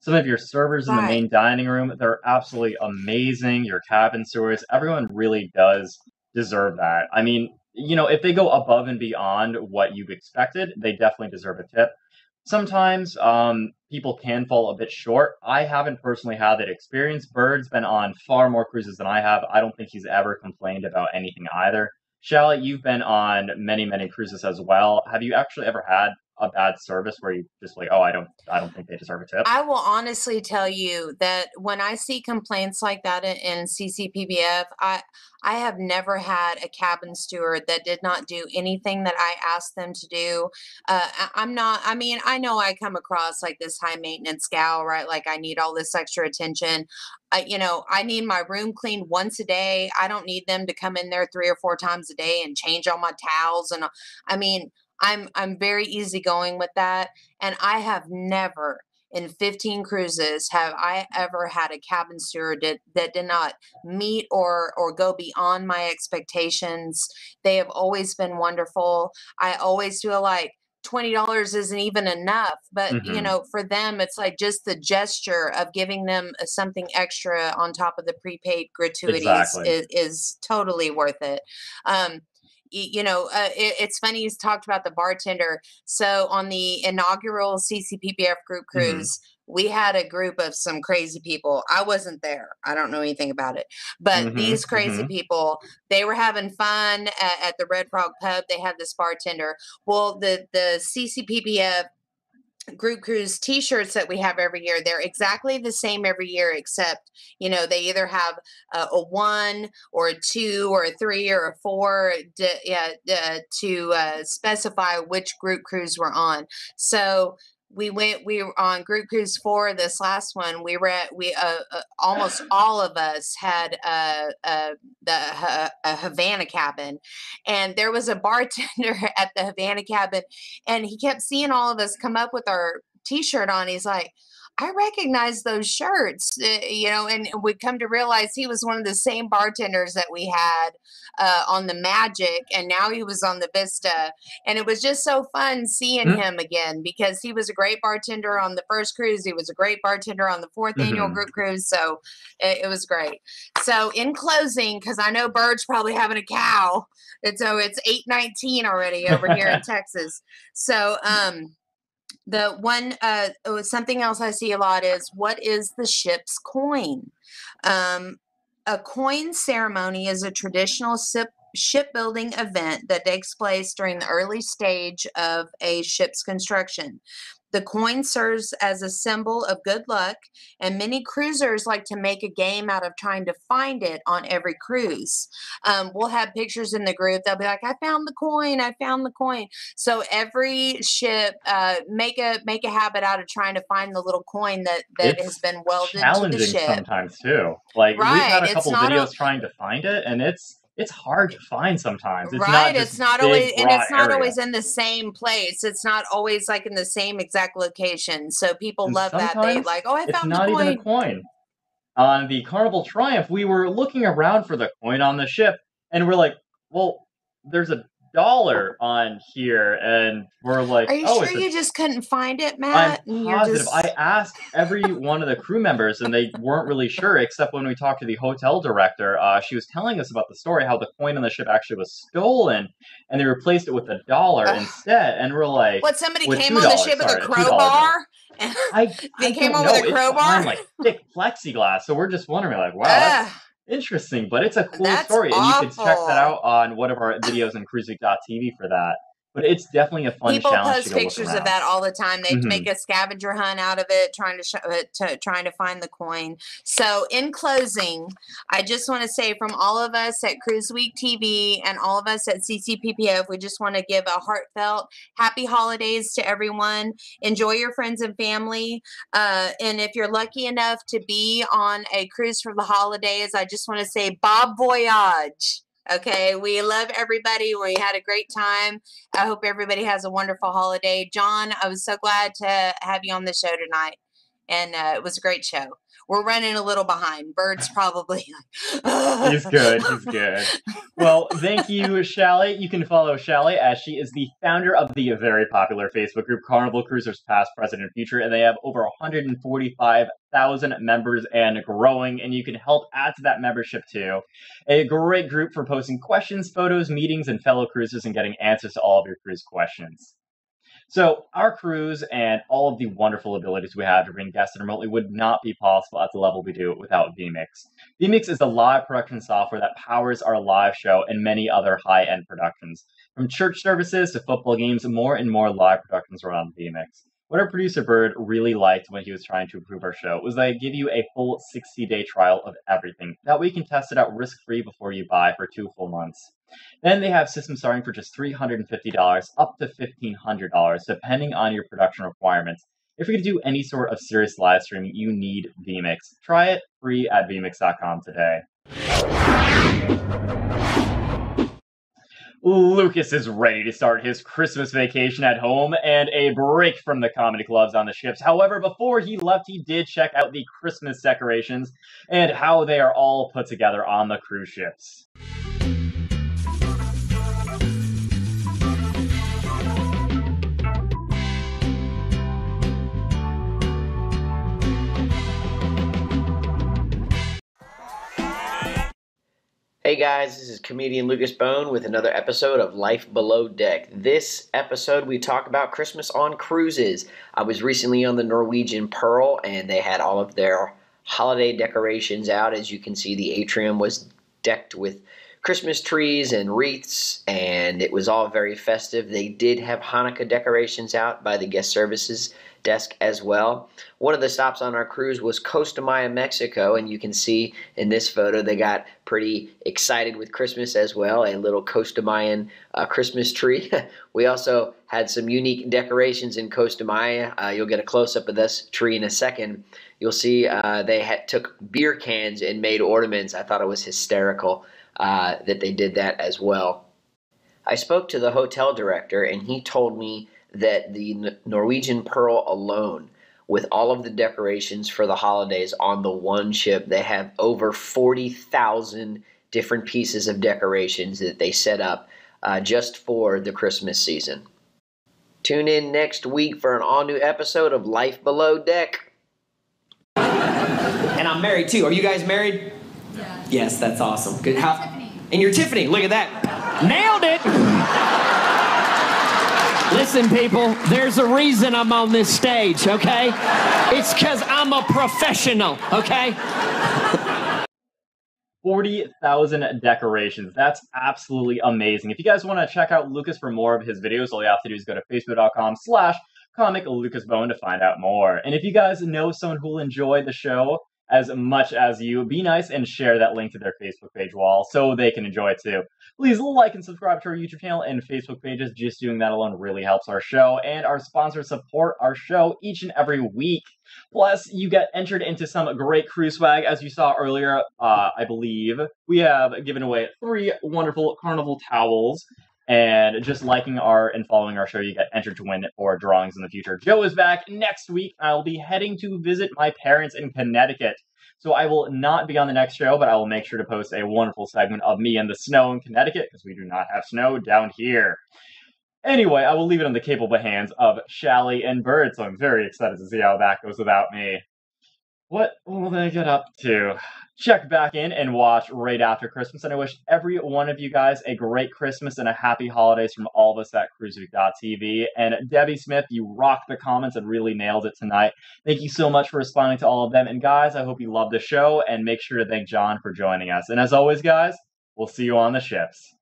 Some of your servers in the main dining room, they're absolutely amazing. Your cabin stewards, everyone really does deserve that. I mean, you know, if they go above and beyond what you've expected, they definitely deserve a tip. Sometimes um, people can fall a bit short. I haven't personally had that experience. Bird's been on far more cruises than I have. I don't think he's ever complained about anything either. Shallot, you've been on many, many cruises as well. Have you actually ever had a bad service where you just like, oh, I don't, I don't think they deserve a tip? I will honestly tell you that when I see complaints like that in, in CCPPF, I I have never had a cabin steward that did not do anything that I asked them to do. Uh, I, I'm not. I mean, I know I come across like this high maintenance gal, right? Like I need all this extra attention. I, you know, I need my room cleaned once a day. I don't need them to come in there three or four times a day and change all my towels. And I mean, I'm I'm very easygoing with that, and I have never in 15 cruises have I ever had a cabin steward that, that did not meet or or go beyond my expectations. They have always been wonderful. I always feel like twenty dollars isn't even enough, but you Mhm. know, for them, it's like just the gesture of giving them uh, something extra on top of the prepaid gratuities Exactly. is, is totally worth it. Um, you know, uh, it, it's funny you talked about the bartender. So on the inaugural CCPPF group Mhm. cruise, we had a group of some crazy people. I wasn't there. I don't know anything about it. But Mhm, these crazy mhm. people, they were having fun at, at the RedFrog Pub. They had this bartender. Well, the the CCPPF group cruise t-shirts that we have every year they're exactly the same every year except you know they either have a, a one or a two or a three or a four to, uh, to uh, specify which group cruise we're on. So we went we were on group cruise four this last one we were at we uh, uh, almost [gasps] all of us had uh, uh the a havana cabin and there was a bartender [laughs] at the havana cabin and he kept seeing all of us come up with our t-shirt on he's like I recognize those shirts, uh, you know, and we come to realize he was one of the same bartenders that we had uh, on the Magic, and now he was on the Vista, and it was just so fun seeing mm-hmm. him again because he was a great bartender on the first cruise. He was a great bartender on the 4th mm-hmm. annual group cruise, so it, it was great. So, in closing, because I know Bird's probably having a cow, and so it's eight nineteen already over here in [laughs] Texas. So, um the one uh oh, something else i see a lot is what is the ship's coin? Um a coin ceremony is a traditional ship shipbuilding event that takes place during the early stage of a ship's construction the coin serves as a symbol of good luck, and many cruisers like to make a game out of trying to find it on every cruise. Um, we'll have pictures in the group. They'll be like, "I found the coin! I found the coin!" So every ship uh, make a make a habit out of trying to find the little coin that that it's has been welded to the ship. Sometimes too, like right. we've had a couple videos a, trying to find it, and it's it's hard to find sometimes. It's right. Not it's not always and it's not area. always in the same place. It's not always like in the same exact location. So people and love that. They like, oh, I found it's not even a coin. On the Carnival Triumph, we were looking around for the coin on the ship, and we're like, well, there's a dollar on here, and we're like, "Are you oh, sure you a... just couldn't find it, Matt?" I'm positive. Just... I asked every one of the crew members, and they weren't really sure. Except when we talked to the hotel director, uh, she was telling us about the story how the coin on the ship actually was stolen, and they replaced it with a dollar instead. And we're like, "What? Somebody came on the ship with a crowbar?" I, [laughs] they I came on with a crowbar, like thick plexiglass. So we're just wondering, like, wow, interesting, but it's a cool That's story, awful. and you can check that out on one of our videos on cruiseweek.tv for that but it's definitely a fun People challenge. People post pictures of that all the time. They mm-hmm. make a scavenger hunt out of it, trying to, sh- uh, to trying to find the coin. So, in closing, I just want to say from all of us at Cruise Week TV and all of us at CCPPF, we just want to give a heartfelt happy holidays to everyone. Enjoy your friends and family, uh, and if you're lucky enough to be on a cruise for the holidays, I just want to say Bob Voyage. Okay, we love everybody. We had a great time. I hope everybody has a wonderful holiday. John, I was so glad to have you on the show tonight, and uh, it was a great show we're running a little behind. Bird's [laughs] probably he's good. He's good. Well, thank [laughs] you, Shelly. You can follow Shelly as she is the founder of the very popular Facebook group Carnival Cruisers Past, Present, and Future, and they have over 145,000 members and growing. And you can help add to that membership too. A great group for posting questions, photos, meetings, and fellow cruisers and getting answers to all of your cruise questions. So our crews and all of the wonderful abilities we have to bring guests in remotely would not be possible at the level we do without vMix. vMix is the live production software that powers our live show and many other high-end productions. From church services to football games, more and more live productions run on vMix. What our producer Bird really liked when he was trying to improve our show was that I give you a full 60 day trial of everything. That way you can test it out risk free before you buy for two full months. Then they have systems starting for just $350 up to $1,500, depending on your production requirements. If you're going to do any sort of serious live streaming, you need vMix. Try it free at vmix.com today. Lucas is ready to start his Christmas vacation at home and a break from the comedy clubs on the ships. However, before he left, he did check out the Christmas decorations and how they are all put together on the cruise ships. Hey guys, this is comedian Lucas Bohn with another episode of Life Below Deck. This episode we talk about Christmas on cruises. I was recently on the Norwegian Pearl and they had all of their holiday decorations out. As you can see, the atrium was decked with Christmas trees and wreaths, and it was all very festive. They did have Hanukkah decorations out by the guest services desk as well. One of the stops on our cruise was Costa Maya, Mexico, and you can see in this photo they got pretty excited with Christmas as well, a little Costa Mayan uh, Christmas tree. [laughs] we also had some unique decorations in Costa Maya. Uh, you'll get a close up of this tree in a second. You'll see uh, they had, took beer cans and made ornaments. I thought it was hysterical uh, that they did that as well. I spoke to the hotel director, and he told me that the Norwegian Pearl alone, with all of the decorations for the holidays on the one ship, they have over 40,000 different pieces of decorations that they set up uh, just for the Christmas season. Tune in next week for an all new episode of Life Below Deck. And I'm married too. Are you guys married? Yeah. Yes, that's awesome. Good. How? Tiffany. And you're Tiffany. Look at that. Nailed it. Listen, people, there's a reason I'm on this stage, okay? It's because I'm a professional, okay? 40,000 decorations. That's absolutely amazing. If you guys want to check out Lucas for more of his videos, all you have to do is go to facebook.com slash comic Lucas Bohn to find out more. And if you guys know someone who will enjoy the show as much as you, be nice and share that link to their Facebook page wall so they can enjoy it too. Please like and subscribe to our YouTube channel and Facebook pages. Just doing that alone really helps our show, and our sponsors support our show each and every week. Plus, you get entered into some great cruise swag, as you saw earlier. Uh, I believe we have given away three wonderful carnival towels. And just liking our and following our show, you get entered to win for drawings in the future. Joe is back next week. I'll be heading to visit my parents in Connecticut. So I will not be on the next show, but I will make sure to post a wonderful segment of me in the snow in Connecticut because we do not have snow down here. Anyway, I will leave it in the capable hands of Shally and Bird, so I'm very excited to see how that goes without me. What will they get up to? Check back in and watch right after Christmas, and I wish every one of you guys a great Christmas and a happy holidays from all of us at CruiseWeek.tv. And Debbie Smith, you rocked the comments and really nailed it tonight. Thank you so much for responding to all of them. And guys, I hope you love the show, and make sure to thank John for joining us. And as always, guys, we'll see you on the ships.